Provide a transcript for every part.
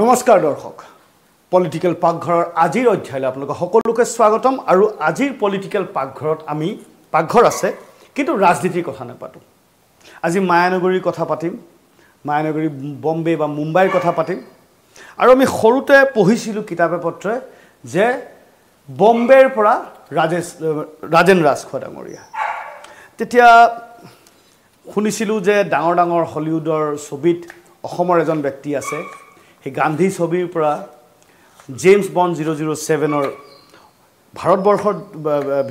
নমস্কাৰ দৰ্শক। পলিটিকেল পাকঘৰৰ আজিৰ অধ্যায়লৈ আপোনালোকক সকলোকে স্বাগতম আৰু আজিৰ পলিটিকেল পাকঘৰত আমি পাকঘৰ আছে কিন্তু ৰাজনীতিৰ কথা নাপাতোঁ। আজি মায়ানগৰীৰ কথা পাতিম মায়ানগৰী বম্বে বা মুম্বাইৰ কথা পাতিম। আৰু আমি সৰুতে পঢ়িছিলোঁ কিতাপে পত্ৰে যে বম্বেৰ পৰা ৰাজেশ ৰাজেন ৰাজখোৱা ডাঙৰীয়া। তেতিয়া শুনিছিলোঁ যে ডাঙৰ ডাঙৰ হলিউডৰ ছবিত অসমৰ এজন ব্যক্তি আছে সেই গান্ধী ছবিৰ পৰা জেমছ বন জিৰ' জিৰ' ছেভেনৰ ভাৰতবৰ্ষত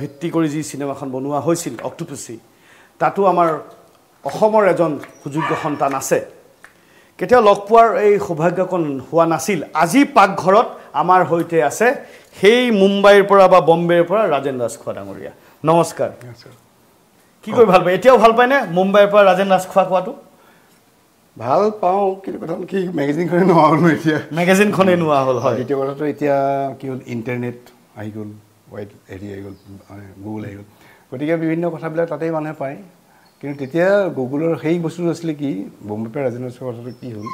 ভিত্তি কৰি যি চিনেমাখন বনোৱা হৈছিল অক্টোপচি তাতো আমাৰ অসমৰ এজন সুযোগ্য সন্তান আছে। কেতিয়াও লগ পোৱাৰ এই সৌভাগ্যকণ হোৱা নাছিল। আজি পাকঘৰত আমাৰ সৈতে আছে সেই মুম্বাইৰ পৰা বা বম্বেৰ পৰা ৰাজেন ৰাজখোৱা ডাঙৰীয়া। নমস্কাৰ। কি কৰি ভাল পায়? এতিয়াও ভাল পায়নে মুম্বাইৰ পৰা ৰাজেন ৰাজখোৱা কোৱাটো? ভাল পাওঁ কিন্তু কথা হ'ল কি মেগাজিনখনে নোহোৱা হ'ল এতিয়া। মেগাজিনখনেই নোহোৱা হ'ল হয়। দ্বিতীয় কথাটো এতিয়া কি হ'ল ইণ্টাৰনেট আহি গ'ল ৱাইট হেৰি আহি গ'ল গুগল আহি গ'ল। গতিকে বিভিন্ন কথাবিলাক তাতেই মানুহে পায়। কিন্তু তেতিয়া গুগলৰ সেই বস্তুটো আছিলে কি বম্বে পৰা ৰাজেন্দ্ৰ চৰ কথাটো কি হ'ল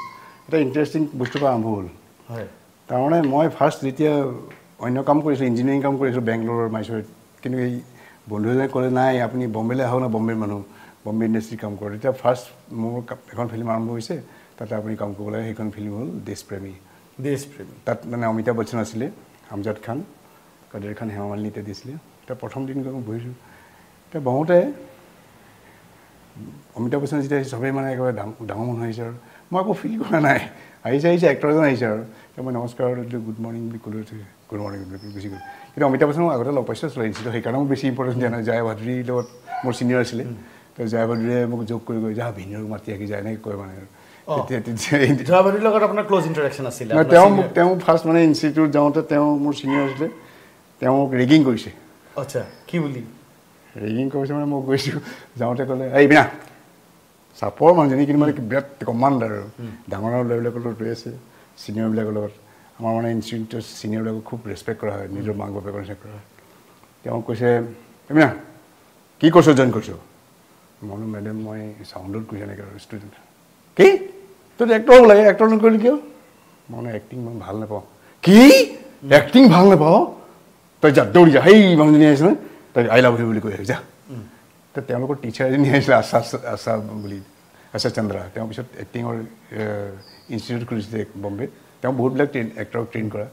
এটা ইণ্টাৰেষ্টিং বস্তুৰ পৰা আৰম্ভ হ'ল। হয়। তাৰমানে মই ফাৰ্ষ্ট যেতিয়া অন্য কাম কৰিছিলোঁ ইঞ্জিনিয়াৰিং কাম কৰিছিলোঁ বেংগলোৰৰ মাইচুৰত কিন্তু এই বন্ধুজনে ক'লে নাই আপুনি বম্বেলৈ আহক না বম্বেৰ মানুহ। বম্বে ইণ্ডাষ্ট্ৰীত কাম কৰে তেতিয়া ফাৰ্ষ্ট মোৰ এখন ফিল্ম আৰম্ভ হৈছে তাতে আপুনি কাম কৰিব লাগে সেইখন ফিল্ম হ'ল দেশপ্ৰেমী। দেশপ্ৰেমী। তাত মানে অমিতাভ বচ্চন আছিলে আমজাদ খান কাদেৰ খান হেমা মালিনী এতিয়া দিছিলে এতিয়া প্ৰথম দিন গৈ মই বহিছোঁ। এতিয়া বহোঁতে অমিতাভ বচ্চন যেতিয়া চবেই মানে একেবাৰে ডাঙৰ ডাঙৰ মানুহ আহিছে আৰু মই একো ফিল কৰা নাই। আহিছে আহিছে এক্টৰ এজন আহিছে আৰু। এতিয়া মই নমস্কাৰ দিলোঁ গুড মৰ্ণিং বুলি ক'লোঁ গুড মৰ্ণিং বুলি গুচি গ'ল। কিন্তু অমিতাভ বচ্চন আগতে লগ পাইছোঁ চলাই দিছিলোঁ সেইকাৰণে মোক বেছি ইম্পৰ্টেণ্ট দিয়া নাই জয়া ভাদ্ৰীৰ লগত মোৰ ছিনিয়ৰ আছিলে। তো জয়া ভাদ্ৰীয়ে মোক যোগ কৰি গৈ যা ভিনিয়ৰক মাতি আহি যায় এনেকৈ কয় মানে লগত আপোনাৰ ক্ল'জ ইণ্টাৰেকশ্যন আছিলে তেওঁ মোক তেওঁ ফাৰ্ষ্ট মানে ইনষ্টিটিউট যাওঁতে তেওঁ মোৰ ছিনিয়ৰ আছিলে তেওঁ মোক ৰেগিং কৰিছে আচ্ছা কি বুলি ৰেগিং কৰিছে মানে মই গৈছোঁ যাওঁতে ক'লে এই বিনা চাপৰ মানুহজনী কিন্তু মানে বিৰাট কমাণ্ডাৰ আৰু ডাঙৰ ল'ৰাবিলাকৰ লগত ৰৈ আছে ছিনিয়ৰবিলাকৰ লগত আমাৰ মানে ইনষ্টিটিউটৰ ছিনিয়ৰবিলাকক খুব ৰেচপেক্ট কৰা হয় নিজৰ মাক বাপেকৰ নিচিনা কৰা হয় তেওঁ কৈছে এই বিনা কি কৰিছ জইন কৰিছ মই বোলো মেডাম মই চাউণ্ডত কৰিছোঁ এনেকৈ আৰু ষ্টুডেণ্ট কি? তই এক্টৰ হ'ব লাগে এক্টৰ নকৰিলি কিয়? মই মানে এক্টিং মই ভাল নাপাওঁ। কি? এক্টিং ভাল নাপাওঁ? তই যা দৌৰি যা। সেই মানুহজনী আহিছে নহয়। তই আই লাভ ইউ বুলি কৈ আহি যা। তো তেওঁলোকৰ টিচাৰ এজনী আহিছিলে আশা আশা বুলি আশা চন্দ্ৰা। তেওঁ পিছত এক্টিঙৰ ইনষ্টিটিউট খুলিছিলে বম্বেত তেওঁ বহুতবিলাক ট্ৰেইন এক্টৰক ট্ৰেইন কৰা।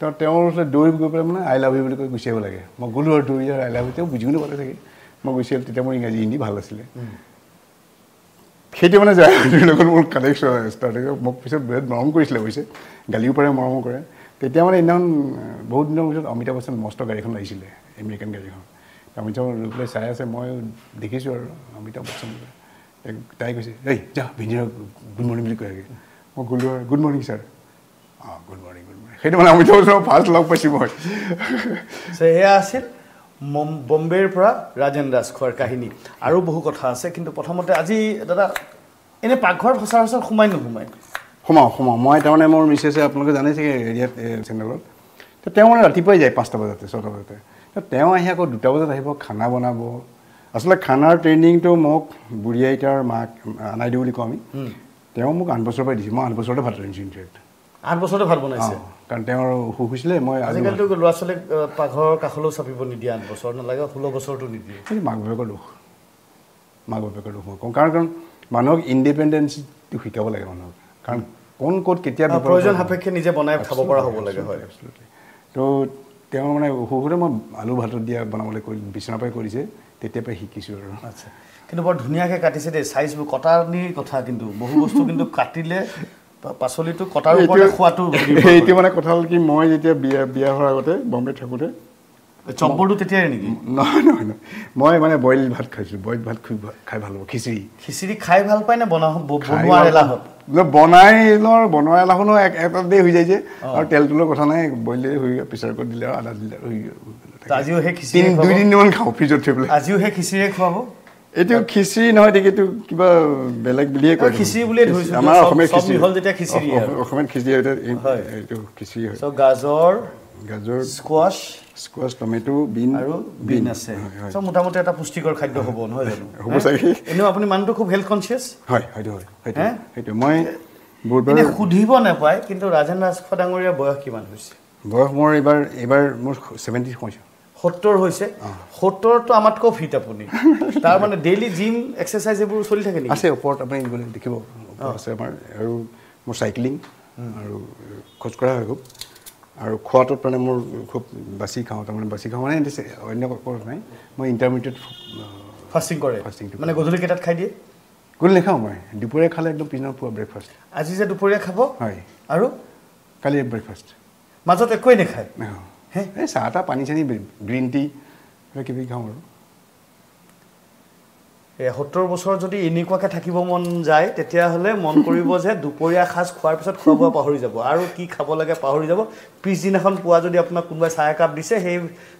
তেওঁ তেওঁৰ ওচৰত দৌৰি গৈ পেলাই মানে আই লাভ ইউ বুলি কৈ গুচি আহিব লাগে। মই গ'লোঁ আৰু দৌৰি আৰু আই লাভ ইউ তেওঁ বুজিও নাপালে চাগে। মই আহিলোঁ তেতিয়া মোৰ ইংৰাজী হিন্দী ভাল আছিলে। সেইটো মানে যায় লগত মোৰ কানেকশ্যন ষ্টাৰ্টিং মোক পিছত বিৰাট মৰম কৰিছিলে অৱশ্যে গালিও পাৰে মৰমো কৰে। তেতিয়া মানে সেইদিনাখন আহ, বহুত দিনৰ পিছত অমিতাভ বচ্চন মস্ত গাড়ীখন আহিছিলে আমেৰিকান গাড়ীখন। অমিতাভ ৰৈ পেলাই চাই আছে মই দেখিছোঁ আৰু অমিতাভ বচ্চন তাই কৈছে এই যা ভিনিয়ৰ গুড মৰ্ণিং বুলি কৈ আগে। মই গ'লোঁ আৰু গুড মৰ্ণিং ছাৰ অঁ গুড মৰ্ণিং গুড মৰ্ণিং সেইটো মানে অমিতাভ বচ্চনৰ ফাৰ্ষ্ট লগ পাইছোঁ মই। এয়া আছিল বম্বেৰ পৰা ৰাজেন ৰাজখোৱাৰ কাহিনী। আৰু বহু কথা আছে কিন্তু প্ৰথমতে আজি দাদা এনে পাকঘৰত সচৰাচৰ সোমাই নোসোমাই? সোমাওঁ সোমাওঁ। মই তাৰমানে মোৰ মিছেছে আপোনালোকে জানে চাগে এৰিয়াত চেনেলত তো তেওঁ মানে ৰাতিপুৱাই যায় পাঁচটা বজাতে ছটা বজাতে। তো তেওঁ আহি আকৌ দুটা বজাত আহিব খানা বনাব। আচলতে খানাৰ ট্ৰেইনিংটো মোক বুঢ়ী আইতাৰ মাক আনাই দিওঁ বুলি কওঁ আমি। তেওঁ মোক আঠ বছৰৰ পৰাই দিছে। মই আঠ বছৰতে ভাত ৰান্ধিছোঁ ইনফেক্ট। আঠ বছৰতে ভাল বনাইছে? কাৰণ তেওঁৰ অসুখ হৈছিলে মই আজি আজিকালিতো ল'ৰা ছোৱালীক পাকঘৰৰ কাষলৈও চাপিব নিদিয়ে আঠ বছৰ নালাগে ষোল্ল বছৰটো নিদিয়ে। এই মাক বাপেকৰ দুখ। মাক বাপেকৰ দুখ মই কওঁ। কাৰণ কাৰণ মানুহক ইণ্ডিপেণ্ডেঞ্চটো শিকাব লাগে মানুহক। কাৰণ কোন ক'ত কেতিয়া প্ৰয়োজন পৰে। সাপেক্ষে নিজে বনাই খাব পৰা হ'ব লাগে হয়। তো তেওঁ মানে অসুখতে মই আলু ভাতত দিয়া বনাবলৈ কৰি বিচনাৰ পৰাই কৰিছে তেতিয়াৰ পৰাই শিকিছোঁ আৰু। আচ্ছা। কিন্তু বৰ ধুনীয়াকৈ কাটিছে দেই চাইজবোৰ কটানিৰ কথা কিন্তু বহু বস্তু কিন্তু কাটিলে পাচলিটো কটাৰ ওপৰতে খোৱাটো এইটো মানে কথা হ'ল কি মই যেতিয়া বিয়া বিয়া হোৱাৰ আগতে বম্বেত থাকোঁতে চম্পলটো তেতিয়াই নেকি? নহয় নহয় নহয়। মই মানে বইল ভাত খাইছোঁ বইল ভাত খুব খাই ভাল পাওঁ। খিচিৰি। খিচিৰি খাই ভাল পায় নে বনা ব- খাই বনোৱাৰ ভাল এলাহত। বনাই লওঁ বনোৱা এলাহনো এক এটা দেৰি হৈ যায় যে। আৰু তেল তুলৰ কথা নাই বইল হৈ প্ৰেছাৰ কুকাৰত দিলে আৰু আদা দিলে হৈ আজিও সেই খিচিৰি দুই তিনিদিনমান খাওঁ ফ্ৰিজত থৈ পেলাই। আজিও সেই খিচিৰিয়ে খুৱাব? এইটো খিচিৰি নহয় ঠিক এইটো কিবা বেলেগ বুলিয়ে কয় খিচিৰি বুলিয়ে ধৰিছোঁ, আমাৰ অসমীয়া খিচিৰি। মিহল যেতিয়া খিচিৰি অ- আৰু। অসমীয়াত খিচিৰি হয়, এই- হয়। এইটো খিচিৰি হয়। চ' গাজৰ গাজৰ স্কোৱাছ স্কোৱাচ টমেটো বিন আৰু বিন আছে। চ' মোটামুটি এটা পুষ্টিকৰ খাদ্য হ'ব নহয় জানো? হ'ব চাগে। এনেও আপুনি মানুহটো খুব হেল্থ কনচিয়াছ হয় হয়টো হয় সেইটো? সেইটো। মই সুধিব নাপায় কিন্তু ৰাজেন ৰাজখোৱা ডাঙৰীয়াৰ বয়স কিমান হৈছে? বয়স মোৰ এইবাৰ এইবাৰ মোৰ ছেভেণ্টি হৈছে সত্তৰ হৈছে। সত্তৰটো আমাতকৈ ফিট আপুনি। তাৰ মানে ডেইলি জিম এক্সাৰচাইজ এইবোৰ চলি থাকে নেকি? আছে ওপৰত আপুনি গ'লে দেখিব। আছে আমাৰ আৰু মোৰ চাইক্লিং আৰু খোজকঢ়া হয় খুব আৰু খোৱাটোত মানে মোৰ খুব বাছি খাওঁ তাৰমানে বাছি খাওঁ মানে দিছে অন্য কথা নাই। মই ইণ্টাৰমিডিয়েট ফাষ্টিং কৰে। Fasting টো মানে গধূলি কেইটাত খাই দিয়ে? গ'লে নাখাওঁ মই। দুপৰীয়া খালে একদম পিছদিনা পুৱা ব্ৰেকফাষ্ট আজি যে দুপৰীয়া খাব হয়। আৰু? কালি ব্ৰেকফাষ্ট মাজত একোৱেই নাখায়? নাখাওঁ। হে এই চাহ তাহ পানী চানী গ্ৰীণ টি কিবা কিবি খাওঁ আৰু। সত্তৰ বছৰ যদি এনেকুৱাকৈ থাকিব মন যায় তেতিয়াহ'লে মন কৰিব যে দুপৰীয়া সাঁজ খোৱাৰ পিছত খোৱা বোৱা পাহৰি যাব। আৰু কি খাব লাগে পাহৰি যাব। পিছদিনাখন পুৱা যদি আপোনাক কোনোবাই চাহ একাপ দিছে সেই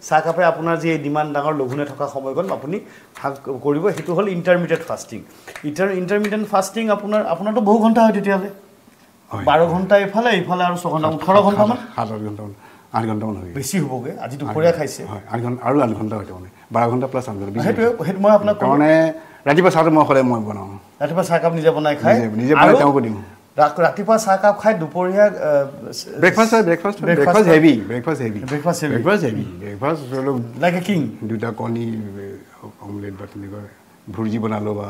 চাহকাপে আপোনাৰ যি ইমান ডাঙৰ লঘোণে থকা সময়কণ আপুনি ভাগ কৰিব। সেইটো হ'ল intermediate fasting inter intermediate fasting আপোনাৰ আপোনাৰতো বহু ঘণ্টা হয় তেতিয়াহ'লে। বাৰ ঘণ্টা ইফালে ইফালে আৰু ছঘণ্টা ওঠৰ ঘণ্টামান। সাত আঠ ঘণ্টামান। আঠ ঘণ্টামান হৈ বেছি হ'বগৈ আজি দুপৰীয়া খাইছে। হয় আঠ ঘণ্টা আৰু আঠ ঘণ্টা হৈ তাৰমানে বাৰ ঘণ্টা প্লাছ আঠ ঘণ্টা সেইটোৱে সেইটো মই আপোনাক। তাৰমানে ৰাতিপুৱা চাহটো মই সদায় মই বনাওঁ। ৰাতিপুৱা চাহকাপ নিজে বনাই খায় নিজে- বনাই তেওঁকো দিওঁ। ৰাতিপুৱা চাহকাপ খাই দুপৰীয়া ব্ৰেকফাষ্ট হয় breakfast breakfast. Heavy breakfast heavy Breakfast heavy. Breakfast heavy breakfast ধৰি লওক লাইক এ কিং দুটা কণী অমলেট বা তেনেকুৱা ভুৰ্জি বনালোঁ বা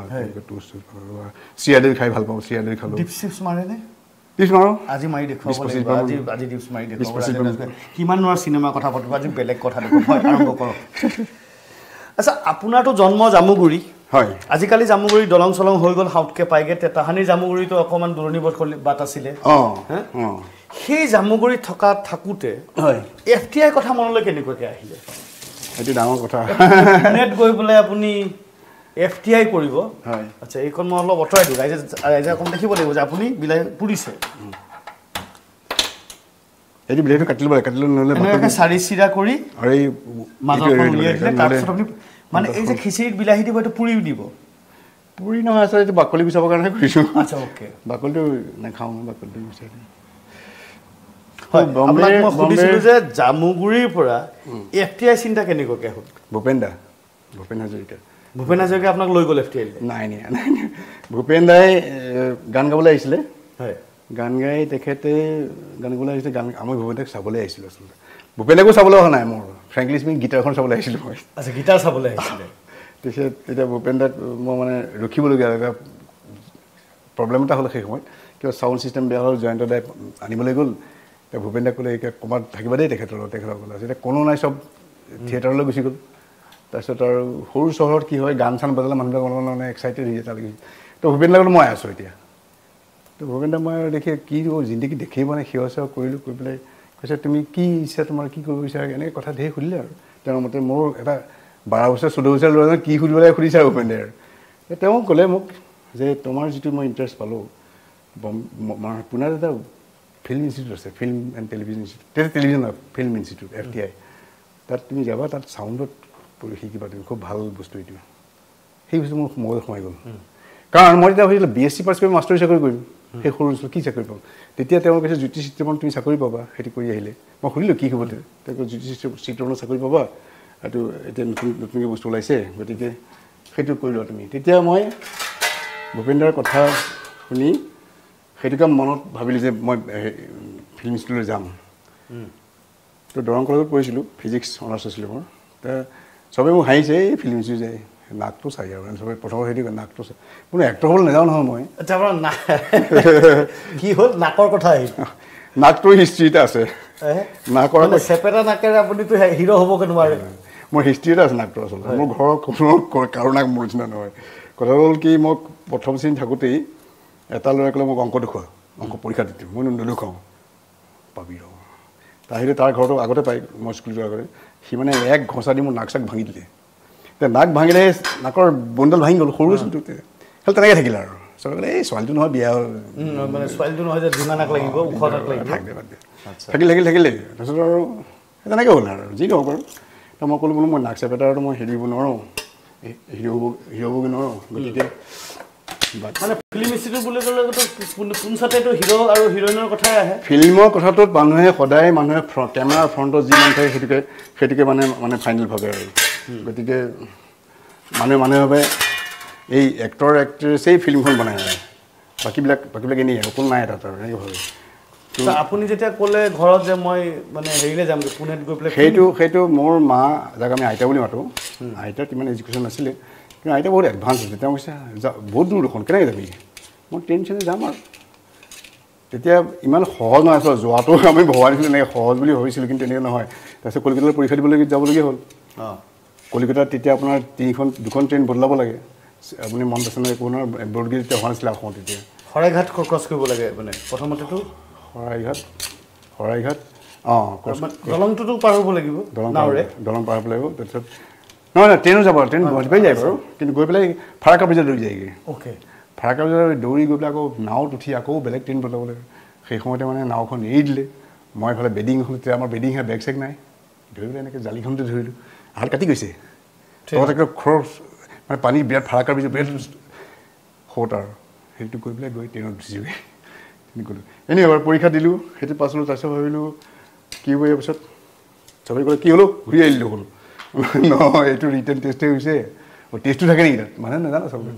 টোষ্ট বনালোঁ বা চিৰা দৈ খাই ভাল পাওঁ চিৰা দৈ খালোঁ। চিপছ মাৰেনে? পিছ মাৰোঁ? আজি মাৰি দেখুৱাব লাগিব আজি। আজি ডিপছ মাৰি দেখুৱাব। কিমান নোৱাৰ কথা পাতিব আজি বেলেগ কথা দেখুৱাব। আৰম্ভ কৰক। আচ্ছা আপোনাৰতো জন্ম জামুগুৰি। হয়। আজিকালি জামুগুৰি দলং চলং হৈ গ'ল সাউতকৈ পাইগৈ। তাহানিৰ জামুগুৰিটো অকণমান দূৰণি বাট আছিলে। সেই জামুগুৰিত থকা থাকোঁতে এফ টি আই কথা মনলৈ কেনেকুৱাকৈ আহিলে? সেইটো ডাঙৰ কথা। পুনেত গৈ পেলাই আপুনি এফ টি আই কৰিব। আচ্ছা এইখন মই অলপ আঁতৰাই দিওঁ। ৰাইজে ৰাইজে অকণ দেখিব লাগিব যে আপুনি বিলাহী পুৰিছে। এইটো বিলাহীটো কাটি ল'ব লাগে কাটি ল'লে এনেকুৱাকৈ চাৰি চিৰা কৰি আৰু এই মাজৰ পৰা উলিয়াই দিলে তাৰপিছত আপুনি মানে এই যে খিচিৰিত বিলাহী দিব এইটো পুৰিও দিব। পুৰি নহয় আচলতে এইটো বাকলি গুচাবৰ কাৰণে কৰিছোঁ। আচ্ছা অ'কে। বাকলিটো নাখাওঁ বাকলিটো গুচাই হয় বম্বে- আপোনাক মই সুধিছিলোঁ যে জামুগুৰিৰ পৰা এফ টি আই চিন্তা কেনেকুৱাকৈ হ'ল? ভূপেন দা। ভূপেন হাজৰিকা ভূপেন হাজৰিকাই আপোনাক লৈ গ'ল এফ টি নাই নিয়া নাই নিয়া। ভূপেন দাই গান গাবলৈ আহিছিলে। হয়। গান গাই তেখেতে গান গাবলৈ আহিছিলে গান আমি ভূপেন দাক চাবলৈ আহিছিলোঁ আচলতে। ভূপেন দাকো চাবলৈ অহা নাই মোৰ। ফ্ৰেংকলি স্পিং গীটাৰখন চাবলৈ আহিছিলোঁ মই। আচ্ছা গীটাৰ চাবলৈ আহিছিলে। তাৰপিছত তেতিয়া ভূপেন দাক মই মানে ৰখিবলগীয়া এটা প্ৰব্লেম এটা হ'ল সেই সময়ত। কিবা চাউণ্ড ছিষ্টেম বেয়া হ'ল জয়ন্ত দাই আনিবলৈ গ'ল। এতিয়া ভূপেন দাক ক'লে এতিয়া ক'ৰবাত থাকিবা দেই তেখেতৰ লগত তেখেতৰ ক'লে এতিয়া কোনো নাই চব থিয়েটাৰলৈ গুচি গ'ল। তাৰপিছত আৰু সৰু চহৰত কি হয় গান চান বজালে মানুহবিলাক অলপমান মানে এক্সাইটেড হৈ যায় তালৈকে তো ভূপেন দাৰ লগত মই আছোঁ এতিয়া। তো ভূপেন দা মই আৰু দেখি কি জিন্দগী দেখিব মানে সেৱা চেৱা কৰিলোঁ কৰি পেলাই কৈছে তুমি কি ইচ্ছা তোমাৰ কি কৰিব বিচাৰা? এনেকৈ কথা ধেৰ সুধিলে আৰু। তেওঁৰ মতে মোৰ এটা বাৰ বছৰ চৈধ্য বছৰ ল'ৰাজনক কি সুধিব লাগে সুধিছে আৰু ভূপেন এই তেওঁ ক'লে মোক যে তোমাৰ যিটো মই ইণ্টাৰেষ্ট পালোঁ বম- পুনাত এটা ফিল্ম ইনষ্টিটিউট আছে ফিল্ম এণ্ড টেলিভিজন ইনষ্টিটিউট নহয় film institute F T I তাত তুমি যাবা তাত চাউণ্ডত পঢ়ি শিকিবা তুমি খুব ভাল বস্তু এইটো। সেই বস্তু মোৰ মগজত সোমাই গ'ল। কাৰণ মই তেতিয়া ভাবিছিলোঁ বি এছ চি পাছ কৰি মাষ্টৰী চাকৰি কৰিম সেই সৰু অঞ্চলত কি চাকৰি পাম? তেতিয়া তেওঁ কৈছে জ্যোতি চিত্ৰমন তুমি চাকৰি পাবা সেইটো কৰি আহিলে। মই সুধিলোঁ কি হ'ব তেওঁ কৈছে জ্যোতি চিত্ৰ চিত্ৰমনত চাকৰি পাবা এইটো এতিয়া নতুন নতুনকৈ বস্তু ওলাইছে গতিকে সেইটো কৰি লোৱা তুমি। তেতিয়া মই ভূপেন্দ্ৰৰ কথা শুনি সেইটোকে মনত ভাবিলোঁ যে মই ফিল্ম ইনষ্টিটিউটলৈ যাম। তো দৰং কলেজত পঢ়িছিলোঁ ফিজিক্স অনাৰ্ছ আছিলে মোৰ। তা চবেই মোক হাঁহিছে এই ফিল্ম ইনষ্টিটিউট যায় নাকটো চাই আৰু চবে প্ৰথমত সেইটো নাকটো চাই কোনো এক্টৰ হ'বলৈ নাযাওঁ নহয় মই। কি হ'ল? নাকৰ কথা আহিল। নাকটোৰ হিষ্ট্ৰী এটা আছে? নাকৰ চেপেটা নাকেৰে আপুনিতো হিৰ' হ'বগৈ নোৱাৰে। মোৰ হিষ্ট্ৰী এটা আছে নাকটোৰ আচলতে। মোৰ ঘৰৰ কোনো কাৰো নাক মোৰ নিচিনা নহয়। কথাটো হ'ল কি মোক প্ৰথম শ্ৰেণী থাকোঁতেই এটা ল'ৰাই ক'লে মোক অংক দেখুওৱা। অংক পৰীক্ষা দি দিম। মই নেদেখুৱাওঁ পাবি ৰ। তাৰ ঘৰটো আগতে পাই মই স্কুল যোৱাৰ আগতে। সি মানে এক ঘোঁচা দি মোৰ নাক চাক ভাঙি দিলে। এতিয়া নাক ভাঙিলে নাকৰ বনডাল ভাঙি গ'ল সৰু আছিলোঁ সেই তেনেকৈ থাকিলে আৰু। চবে ক'লে এই ছোৱালীটো নহয় বিয়া হ'ল। উম, মানে ছোৱালীটো নহয় যে জোঙা নাক লাগিব ওখ নাক লাগিব। থাক দে, বাদ দে। থাকিল থাকিল থাকিলে। তাৰপিছত আৰু তেনেকৈ হ'ল আৰু যি নহওক আৰু। তো মই ক'লোঁ বোলো মই নাক চেপেটাৰটো মই হেৰি হ'ব নোৱাৰোঁ হিৰ' হ'ব হিৰ' হ'বগৈ নোৱাৰোঁ। গতিকে মানে ফিল্ম ইনষ্টিটিউট বুলি ক'লেতো পোন- পোনচাতেতো হিৰ' আৰু হিৰ'ইনৰ কথাই আহে। ফিল্মৰ কথাটোত মানুহে সদায় মানুহে কেমেৰাৰ ফ্ৰণ্টত যি মানুহ থাকে সেইটোকে সেইটোকে মানে মানে ফাইনেল ভাবে আৰু। গতিকে মানুহে মানুহে ভাবে এই এক্টৰ এক্ট্ৰেছেই ফিল্মখন বনাই আৰু। বাকীবিলাক বাকীবিলাক এনেই কোনো নাই তাত আৰু এনেকৈ ভাবে। আপুনি যেতিয়া ক'লে ঘৰত যে মই মানে হেৰিলৈ যামগৈ পুনেত গৈ পেলাই সেইটো সেইটো মোৰ মা যাক আমি আইতা বুলি মাতোঁ আইতাৰ ইমান এডুকেশ্যন নাছিলে। কিন্তু আইতা বহুত এডভান্স হৈছে তেওঁ কৈছে যা বহুত দূৰ দেখোন কেনেকৈ যাবি মই ট্ৰেইন চেইনে যাম আৰু তেতিয়া ইমান সহজ নহয় আচলতে যোৱাটো আমি ভবা নাছিলোঁ এনেকৈ সহজ বুলি ভাবিছিলোঁ কিন্তু তেনেকৈ নহয় তাৰপিছত কলিকতালৈ পৰীক্ষা দিবলৈ যাবলগীয়া হ'ল অঁ কলিকতাত তেতিয়া আপোনাৰ তিনিখন দুখন ট্ৰেইন বদলাব লাগে আপুনি মন আছে নহয় কোনো ব্ৰডগেজ তেতিয়া হোৱা নাছিলে অসমত তেতিয়া শৰাইঘাট ক্ৰছ কৰিব লাগে মানে প্ৰথমতেতো শৰাইঘাট শৰাইঘাট অঁ দলংটোতো পাৰ হ'ব লাগিব দলং দলং পাৰ হ'ব লাগিব তাৰপিছত নহয় নহয় ট্ৰেইনো যাব ট্ৰেইন গুৱাহাটীৰ যায় বাৰু। কিন্তু গৈ পেলাই ফাৰাকা ব্ৰিজত দৌৰি যায়গৈ। অ'কে। ফাৰাকা ব্ৰিজত দৌৰি গৈ পেলাই আকৌ নাৱত উঠি আকৌ বেলেগ ট্ৰেইন বদলাব লাগে। সেই সময়তে মানে নাওখন এৰি দিলে। মই এইফালে বেডিং এখন তেতিয়া আমাৰ বেডিং হে বেগ চেগ নাই। ধৰি পেলাই এনেকৈ জালিখনতে ধৰিলোঁ। হাত কাটি গৈছে। তলত একে খৰচ মানে পানী বিৰাট ফাৰাকাৰ ব্ৰিজত বিৰাট সোঁত আৰু। সেইটো কৰি পেলাই গৈ ট্ৰেইনত উঠিছোগৈ তেনেকৈ গ'লোঁ। এনেই এবাৰ পৰীক্ষা দিলোঁ সেইটো পাছ হ'লোঁ তাৰপিছত ভাবিলোঁ কি হ'ব ইয়াৰ পিছত? চবেই ক'লে কি হ'লো? ঘূৰি আহিলোঁ দেখোন। নহয় এইটো ৰিটাৰ্ণ টেষ্টেই হৈছে টেষ্টটো থাকে নেকি তাত মানুহে নাজানো চবে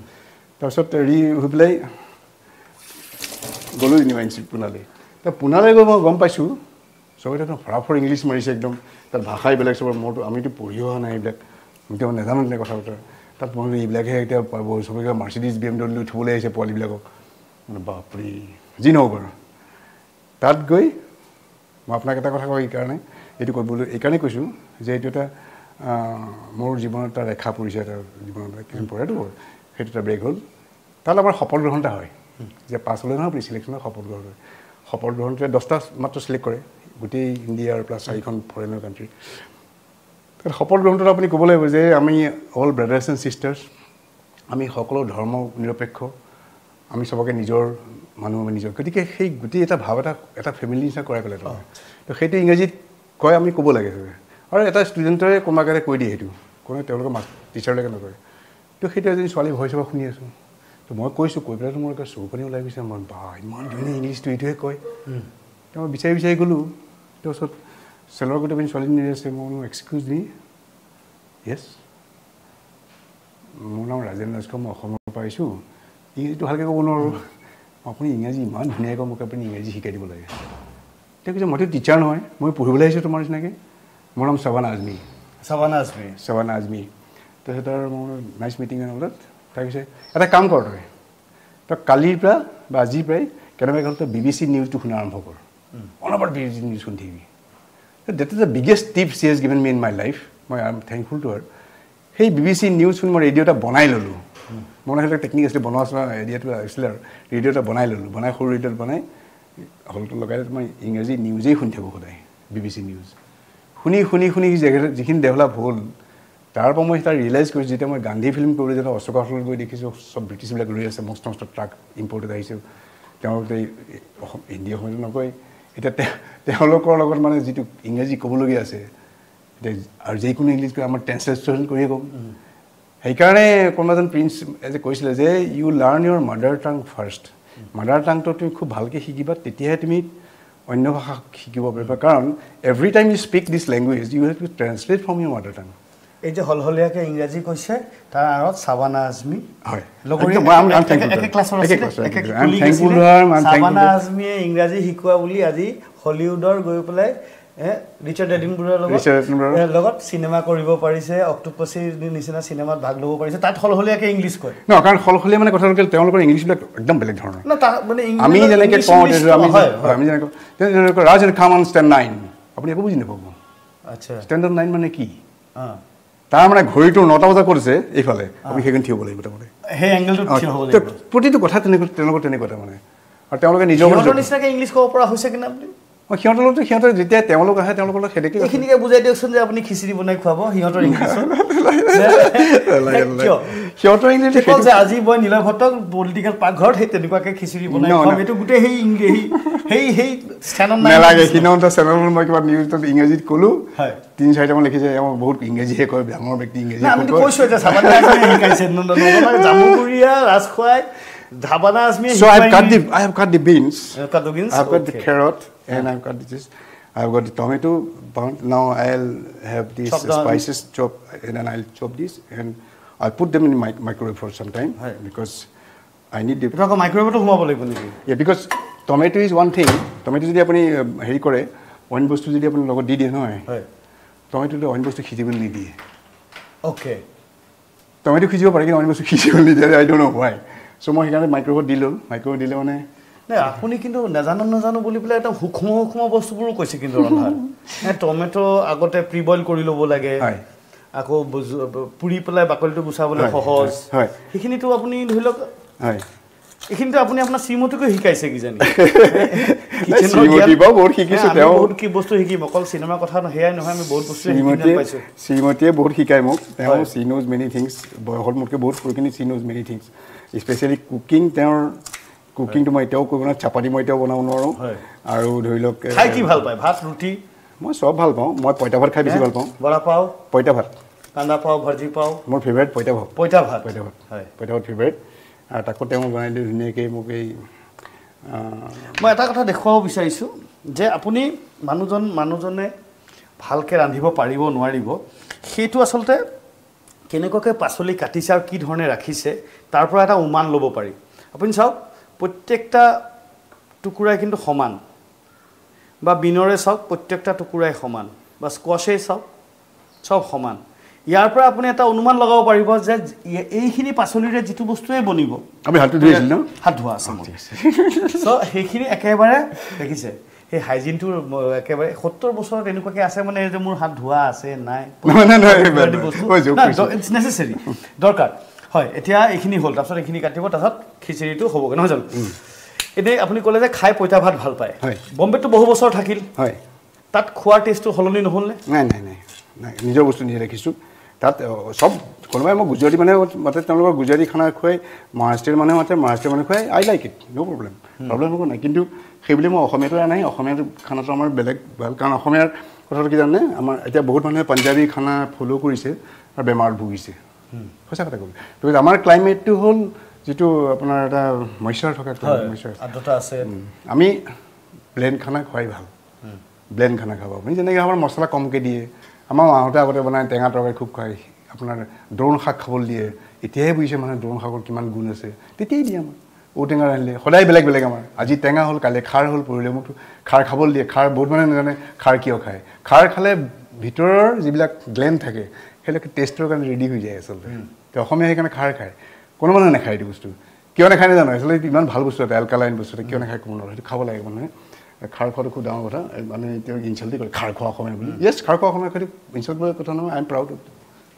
তাৰপিছত হেৰি হৈ পেলাই গ'লোঁ ইনষ্টিটিউট পোনালৈ ত পোনালৈ গৈ মই গম পাইছোঁ চবে তাত ফৰাফৰ ইংলিছ মাৰিছে একদম তাত ভাষাই বেলেগ চবৰ মোৰতো আমিতো পঢ়ি অহা নাই এইবিলাক আমিতো নাজানো তেনে কথা বতৰা তাত মই এইবিলাকহে এতিয়া চবে মাৰ্চিডিজ বি এম ডব্লিউ থ'বলৈ আহিছে পোৱালিবিলাকক মানে বাপৰি যি নহওক বাৰু তাত গৈ মই আপোনাক এটা কথা কওঁ এইকাৰণে এইটো কৰিবলৈ এইকাৰণেই কৈছোঁ যে এইটো এটা মোৰ জীৱনত এটা ৰেখা পৰিছে এটা জীৱনত কিছুমান পৰেতো সেইটো এটা ব্ৰেক হ'ল। তাত আমাৰ শপত গ্ৰহণ এটা হয়। যে পাছ হ'লে নহয় আপুনি চিলেকশ্যনত শপত গ্ৰহণ হয়। শপত গ্ৰহণটোৱে দহটা মাত্ৰ চিলেক্ট কৰে গোটেই ইণ্ডিয়াৰ প্লাছ চাৰিখন ফৰেইনৰ কাণ্ট্ৰি তাত শপত গ্ৰহণটোত আপুনি ক'ব লাগিব যে আমি অল ব্ৰাদাৰ্ছ এণ্ড ছিষ্টাৰ্ছ আমি সকলো ধৰ্ম নিৰপেক্ষ আমি চবকে নিজৰ মানুহ আমি নিজৰ গতিকে সেই গোটেই এটা ভাৱ এটা এটা ফেমিলি নিচিনা কৰাই পেলাই তো সেইটো ইংৰাজীত কয় আমি ক'ব লাগে। চবে আৰু এটা ষ্টুডেণ্টৰে কোনোবা এটাই কৈ দিয়ে সেইটো। কোনে তেওঁলোকে মাছ টিচাৰলৈকে নকয় তো সেইটো এজনী ছোৱালী ভইচ অফ শুনি আছোঁ। তো মই কৈছোঁ কৈ পেলাইতো মোৰ একে চকু পানী ওলাই গৈছে। মই বা ইমান ধুনীয়া ইংলিছটো এইটোহে কয়। তো মই বিচাৰি বিচাৰি গ'লোঁ। তাৰপিছত চেলৰ গোটেই পিনি ছোৱালীজনী আছে। মই বোলো এক্সকিউজ মি য়েছ মোৰ নাম ৰাজেন ৰাজখোৱা মই অসমৰ পৰা আহিছোঁ। ইংৰাজীটো ভালকৈ ক'ব নোৱাৰোঁ। আপুনি ইংৰাজী ইমান ধুনীয়াকৈ মোক আপুনি ইংৰাজী শিকাই দিব লাগে। তেওঁ কৈছে মইতো টিচাৰ নহয় মই পঢ়িবলৈ আহিছোঁ তোমাৰ নিচিনাকৈ। মোৰ নাম আজমি চাবানা আজমি শ্ৰৱানা আজমি তাৰপিছত আৰু মোৰ নাইচ মিটিং তাই কৈছে এটা কাম কৰ তই তই কালিৰ পৰা বা আজিৰ পৰাই কেনেবাকৈ হ'ল তই বি বি চি নিউজটো শুনা আৰম্ভ কৰ অনবৰত বি বি চি নিউজ শুনি থাকিবি that is the biggest tip she has given me in my life মই I am thankful to her সেই বি বি চি নিউজ শুনি মই ৰেডিঅ' এটা বনাই ল'লোঁ। মানে সেইবিলাক টেকনিক আছিলে বনোৱা চোৱা এৰিয়াটো আছিলে আৰু। ৰেডিঅ' এটা বনাই ল'লোঁ। বনাই সৰু ৰেডিঅ'ত বনাই হলটো লগাই মই ইংৰাজী নিউজেই শুনি থাকোঁ সদায় বি বি চি নিউজ শুনি শুনি শুনি যিখিনি ডেভেলপ হ'ল তাৰ পৰা মই এটা ৰিয়েলাইজ কৰিছোঁ যেতিয়া মই গান্ধী ফিল্ম কৰিবলৈ যেতিয়া অশোকা হোটেলত গৈ দেখিছোঁ চব ব্ৰিটিছবিলাক ৰৈ আছে মস্ত মস্ত ট্ৰাক ইম্পৰ্টেড আহিছে। তেওঁলোকে অসম হিন্দী অসমীয়াটো নকয় এতিয়া তেওঁলোকৰ লগত মানে যিটো ইংৰাজী ক'বলগীয়া আছে এতিয়া আৰু যিকোনো ইংলিছ কয় আমাৰ ট্ৰেঞ্চলেশ্যন কৰিয়ে ক'ম। সেইকাৰণে কোনোবা এজন প্ৰিন্স এজে কৈছিলে যে you learn your mother tongue first mother টাংটো তুমি খুব ভালকৈ শিকিবা তেতিয়াহে তুমি অন্য ভাষা শিকিব পাৰিবা। কাৰণ every time you speak this language you have to translate from your mother tongue এই যে হলহলীয়াকৈ ইংৰাজী কৈছে তাৰ আঁৰত চাবানা আজমি। হয়। চাবানা আজমিয়ে ইংৰাজী শিকোৱা বুলি আজি হলিউডৰ গৈ পেলাই ৰিচাৰ্ড এডিনবুৰৰ লগত লগত? চিনেমা কৰিব পাৰিছে অক্টোপচিৰ নিচিনা চিনেমাত ভাগ ল'ব পাৰিছে তাত হলহলীয়াকৈ ইংলিছ কয়। ন কাৰণ সলসলীয়া মানে কথাটো তেওঁলোকৰ ইংলিছবিলাক একদম বেলেগ ধৰণৰ। আমি যেনেকৈ কওঁ আমি আমি যেনেকৈ ৰাজ এণ্ড খাম অন ষ্টেণ্ড নাইন আপুনি একো বুজি নাপাব। আচ্ছা। ষ্টেণ্ডাৰ্ড নাইন মানে কি? তাৰ মানে ঘড়ীটো নটা বজাত কৰিছে এইফালে। আপুনি সেইখন থিব লাগিব তাৰমানে। সেই থিয় লাগিব। প্ৰতিটো কথা তেনেকুৱা তেওঁলোকৰ তেনেকুৱা তাৰমানে। আৰু তেওঁলোকে নিজৰ নিচিনাকৈ ইংলিছ ক'ব পৰা হৈছে কিনে আপুনি? সিহঁতৰ লগতো সিহঁতৰ যেতিয়া তেওঁলোক আহে তেওঁলোকৰ লগত সেনেকৈ এইখিনিকে বুজাই দিয়কচোন যে আপুনি খিচিৰি বনাই খুৱাব সিহঁতৰ। কিয় সিহঁতৰ ইংলিছ যে আজি মই নীলয় ভট্টক পলিটিকেল পাকঘৰত সেই তেনেকুৱাকে খিচিৰি বনাই খুৱাম. এইটো গোটেই সেই ইংৰে- সেই- সেই নাই নেলাগে সিদিনাখন চেনেলত মই কিবা নিউজত ইংৰাজীত ক'লোঁ হয়। তিনি চাৰিটামান লিখিছে এওঁ বহুত ইংৰাজীহে কয় ডাঙৰ ব্যক্তি ইংৰাজী কৈছো এতিয়া জামুগুৰিয়া ৰাজখোৱাই ধাবানা So I've শিকোৱাই cut নি- the I have cut the beans. cut the beans? I've got the Okay. carrot and I've got this. I've got the tomato pound. Now I'll have these Chop down. spices chop and then I'll chop these and I'll put them in my microwave for some time Right. because I need এইটো আকৌ মাইক্ৰৱেভতো সোমাব লাগিব নেকি because tomato' is one thing tomato' যদি আপুনি আহ, হেৰি কৰে অইন বস্তু যদি আপুনি লগত দি দিয়ে নহয় হয় টমেট'টো অইন বস্তু সিজিবলৈ নিদিয়ে অ'কে টমেট' সিজিব পাৰে কিন্তু অইন বস্তু সিজিবলৈ নিদিয়ে আই ডোণ্ট ন' হোৱাই চ' মই সেইকাৰণে মাইক্ৰ'ৱেভত দিলোঁ মাইক্ৰ'ৱেভ দিলে মানে নাই আপুনি কিন্তু নাজানো নাজানো বুলি পেলাই একদম সূক্ষ্ম সূক্ষ্ম বস্তুবোৰো কৈছে কিন্তু ৰন্ধাত। টমেট' আগতে প্ৰি বইল কৰি ল'ব লাগে। আকৌ পুৰি পেলাই বাকলিটো গুচাবলৈ সহজ। সেইখিনিতো আপুনি ধৰি লওক এইখিনিতো আপুনি আপোনাৰ শ্ৰীমতীকো শিকাইছে কিজানি। নাই, শ্ৰীমতীৰ পৰাও বহুত শিকিছোঁ, আমি তেওঁ- বহুত কি বস্তু শিকিম অকল চিনেমাৰ কথা সেয়াই নহয় আমি বহুত বস্তু শিকি শ্ৰীমতীয়ে পাইছোঁ। শ্ৰীমতীয়ে বহুত শিকায় মোক। তেওঁ হয়। চি নোজ মেনি থিংছ বয়সত মোতকৈ বহুত সৰু কিন্তু she knows many things specially cooking তেওঁৰ কুকিংটো মই এতিয়াও কৰিব নোৱাৰোঁ চাপাতি মই এতিয়াও বনাব নোৱাৰোঁ। আৰু ধৰি লওক খাই কি ভাল পায়? ভাত ৰুটি? মই চব ভাল পাওঁ। মই পইতা ভাত খাই বেছি ভাল পাওঁ। বৰা পাও? পইতা ভাত। কান্দা পাও ভাজি পাও? মোৰ ফেভৰেট পইতা ভাত। পইতা ভাত? পইতা ভাত। হয়। পইতা ভাত ফেভৰেট আৰু তাকো তেওঁ বনাই দিয়ে ধুনীয়াকৈ মোক এই মই এটা কথা দেখুৱাব বিচাৰিছোঁ যে আপুনি মানুহজন মানুহজনে ভালকৈ ৰান্ধিব পাৰিব নোৱাৰিব। সেইটো আচলতে কেনেকুৱাকৈ পাচলি কাটিছে আৰু কি ধৰণে ৰাখিছে তাৰ পৰা এটা উমান ল'ব পাৰি। আপুনি চাওক প্ৰত্যেকটা টুকুৰাই কিন্তু সমান। বা বিনৰে চাওক প্ৰত্যেকটা টুকুৰাই সমান। বা স্কোৱাছেই চাওক চব সমান। ইয়াৰ পৰা আপুনি এটা অনুমান লগাব পাৰিব যে এই- এইখিনি পাচলিৰে যিটো বস্তুৱে বনিব। ন? হাত ধোৱা আছে চ' সেইখিনি একেবাৰে দেখিছে সেই হাইজিনটোৰ ম- একেবাৰে সত্তৰ বছৰত এনেকুৱাকৈ আছে মানে যে মোৰ হাত ধোৱা আছে নাই। ইটছ নেচেচেৰী দৰকাৰ। হয় এতিয়া এইখিনি হ'ল তাৰপিছত এইখিনি কাটিব তাৰপিছত খিচিৰিটো হ'বগৈ নহয় জানো? এনেই আপুনি ক'লে যে খাই পইতা ভাত ভাল পায়। হয়। বম্বেততো বহু বছৰ থাকিল। হয়। তাত খোৱাৰ টেষ্টটো সলনি নহ'লনে? নাই নাই নাই। নাই নিজৰ বস্তু নিজে ৰাখিছোঁ তাত চব কোনোবাই মই গুজৰাটী মানুহে মাতে তেওঁলোকৰ গুজৰাটী খানা খুৱাই মহাৰাষ্ট্ৰীয় মানুহে মাতে মহাৰাষ্ট্ৰীয় মানুহে খুৱাই I like it no' problem problem একো নাই। কিন্তু সেইবুলি মই অসমীয়াটো এৰা নাই অসমীয়াৰ খানাটো আমাৰ বেলেগ ভাল কাৰণ অসমীয়াৰ কথাটো কি জানে আমাৰ এতিয়া বহুত মানুহে পাঞ্জাবী খানা ফ'ল' কৰিছে আৰু বেমাৰত ভুগিছে। সঁচা কথা ক'বলৈ গতিকে আমাৰ ক্লাইমেটটো হ'ল যিটো আপোনাৰ এটা মইশ্চাৰ থকা মইশ্চাৰ আৰ্দ্ৰতা আছে। আমি ব্লেণ্ড খানা খুৱাই ভাল। ব্লেণ্ড খানা খাব। আপুনি যেনেকৈ আমাৰ মছলা কমকৈ দিয়ে আমাৰ মাহঁতে আগতে বনাই টেঙা তৰকাৰী খুব খুৱাই আপোনাৰ দ্ৰোণ শাক খাবলৈ দিয়ে। এতিয়াহে বুজিছে মানুহে দ্ৰোণ শাকৰ কিমান গুণ আছে। তেতিয়াই দিয়ে আমাৰ। ঔটেঙা ৰান্ধিলে সদায় বেলেগ বেলেগ আমাৰ। আজি টেঙা হ'ল কাইলৈ খাৰ হ'ল পৰিলে মোকতো খাৰ খাবলৈ দিয়ে। খাৰ বহুত মানুহে নাজানে খাৰ কিয় খায়। খাৰ খালে ভিতৰৰ যিবিলাক গ্লেণ্ড থাকে সেইবিলাক টেষ্টৰ কাৰণে ৰেডি হৈ যায় আচলতে। তো অসমীয়া সেইকাৰণে খাৰ খায়। কোনো মানুহে নাখায় এইটো বস্তু। কিয় নাখায় নাজানো? আচলতে ইমান ভাল বস্তু এটা এলকালাইন বস্তু এটা কিয় নাখায় কোনো নলয় সেইটো খাব লাগে মানুহে। খাৰ খোৱাটো খুব ডাঙৰ কথা। মানে এতিয়া ইনচাল্টি কৰে খাৰ খোৱা অসমীয়া বুলি। য়েছ খাৰ খোৱা অসমীয়া সেইটো ইনচাল্ট কৰা কথা নহয়। I am proud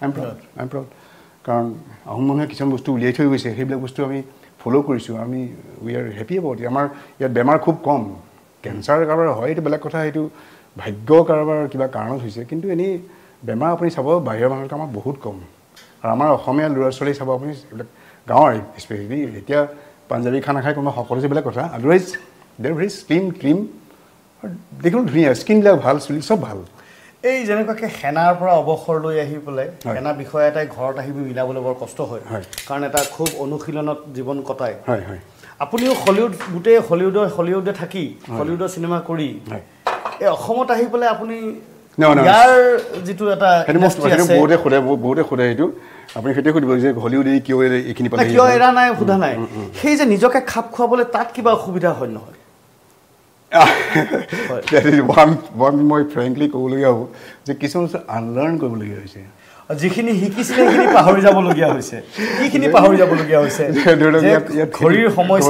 I am proud I am proud কাৰণ আহোম মানুহে কিছুমান বস্তু উলিয়াই থৈ গৈছে। সেইবিলাক বস্তু আমি ফ'ল' কৰিছোঁ। আমি উই আৰ হেপী এবাউট আমাৰ ইয়াত বেমাৰ খুব কম। কেঞ্চাৰ কাৰোবাৰ হয় এইটো বেলেগ কথা। সেইটো ভাগ্য কাৰোবাৰ কিবা কাৰণত হৈছে। কিন্তু এনেই বেমাৰ আপুনি চাব বাহিৰৰ মানুহতকৈ আমাৰ বহুত কম আৰু আমাৰ অসমীয়া ল'ৰা ছোৱালী চাব আপুনি এইবিলাক গাঁৱৰ স্পেচিয়েলি এতিয়া পাঞ্জাবী খানা খাই কোনোবা সকলো যে বেলেগ কথা আদাৰৱাইজ দেৰ ভেৰি স্লিম ক্ৰীম আৰু দেখিবলৈ ধুনীয়া স্কিনবিলাক ভাল চুলি চব ভাল এই যেনেকুৱাকৈ সেনাৰ পৰা অৱসৰ লৈ আহি পেলাই। সেনা বিষয়া এটাই ঘৰত আহি মিলাবলৈ বৰ কষ্ট হয়। কাৰণ এটা খুব অনুশীলনত জীৱন কটায় হয় হয় আপুনিও হলিউড গোটেই হলিউডৰ হলিউডে থাকি হলিউডৰ চিনেমা কৰি এই অসমত আহি পেলাই আপুনি. ইয়াৰ যিটো এটা সেইটো মোক industry সেইটো আছে, বহুতে সোধে মোক বহুতে সোধে সেইটো। আপুনি সেইটোৱে সুধিব যে হলিউড এই কিয় এই- এইখিনি পালে নাই, কিয় এৰা নাই সোধা নাই। সেই যে নিজকে খাপ খুৱাবলৈ তাত কিবা অসুবিধা হয় নহয়? মই ফ্ৰেংকলি ক'বলগীয়া হ'ব যে কিছুমান বস্তু আনলাৰ্ণ কৰিবলগীয়া হৈছে। যিখিনি শিকিছিলে সেইখিনি পাহৰি যাবলগীয়া হৈছে। কিখিনি পাহৰি যাবলগীয়া হৈছে। ইয়াত ঘড়ীৰ সময়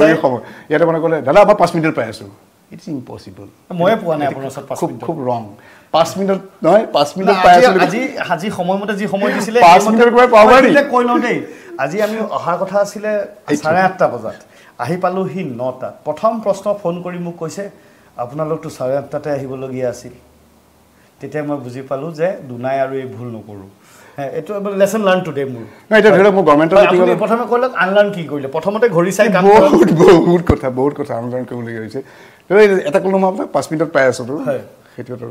ইয়াতে মানে ক'লে দাদা আমাৰ পাঁচ মিনিটত পাই আছোঁ। ইটছ ইম্পচিবল ময়ে পোৱা নাই আপোনাৰ ওচৰত খুব। খুব ৰং পাঁচ মিনিটত নহয় পাঁচ মিনিটত না, পাই আজি আছোঁ আজি আজি সময়মতে যি সময় দিছিলে পাঁচ মিনিটৰ পৰা পাব পাৰি। কৈ লওঁ দেই। আজি আমি অহাৰ কথা আছিলে চাৰে আঠটা বজাত। আহি পালোহি নটাত প্ৰথম প্ৰশ্ন ফোন কৰি মোক কৈছে আপোনালোকতো চাৰে আঠটাতে আহিবলগীয়া আছিল। তেতিয়া মই বুজি পালোঁ যে দুনাই আৰু এই ভুল নকৰোঁ। এইটো লেচন লাৰ্ণ টুডে মোৰ। এতিয়া ধৰি লওক মোৰ গভৰ্ণমেণ্টৰ প্ৰথমে কৈ আনলাৰ্ণ কি কৰিলে? প্ৰথমতে ঘড়ী চাই। বহুত বহুত কথা বহুত কথা আনলাৰ্ণ কৰিবলগীয়া হৈছে। এটা ক'লো মই আপোনাক পাঁচ মিনিটত পাই আছোঁ তো। হয়। সেইটো এটা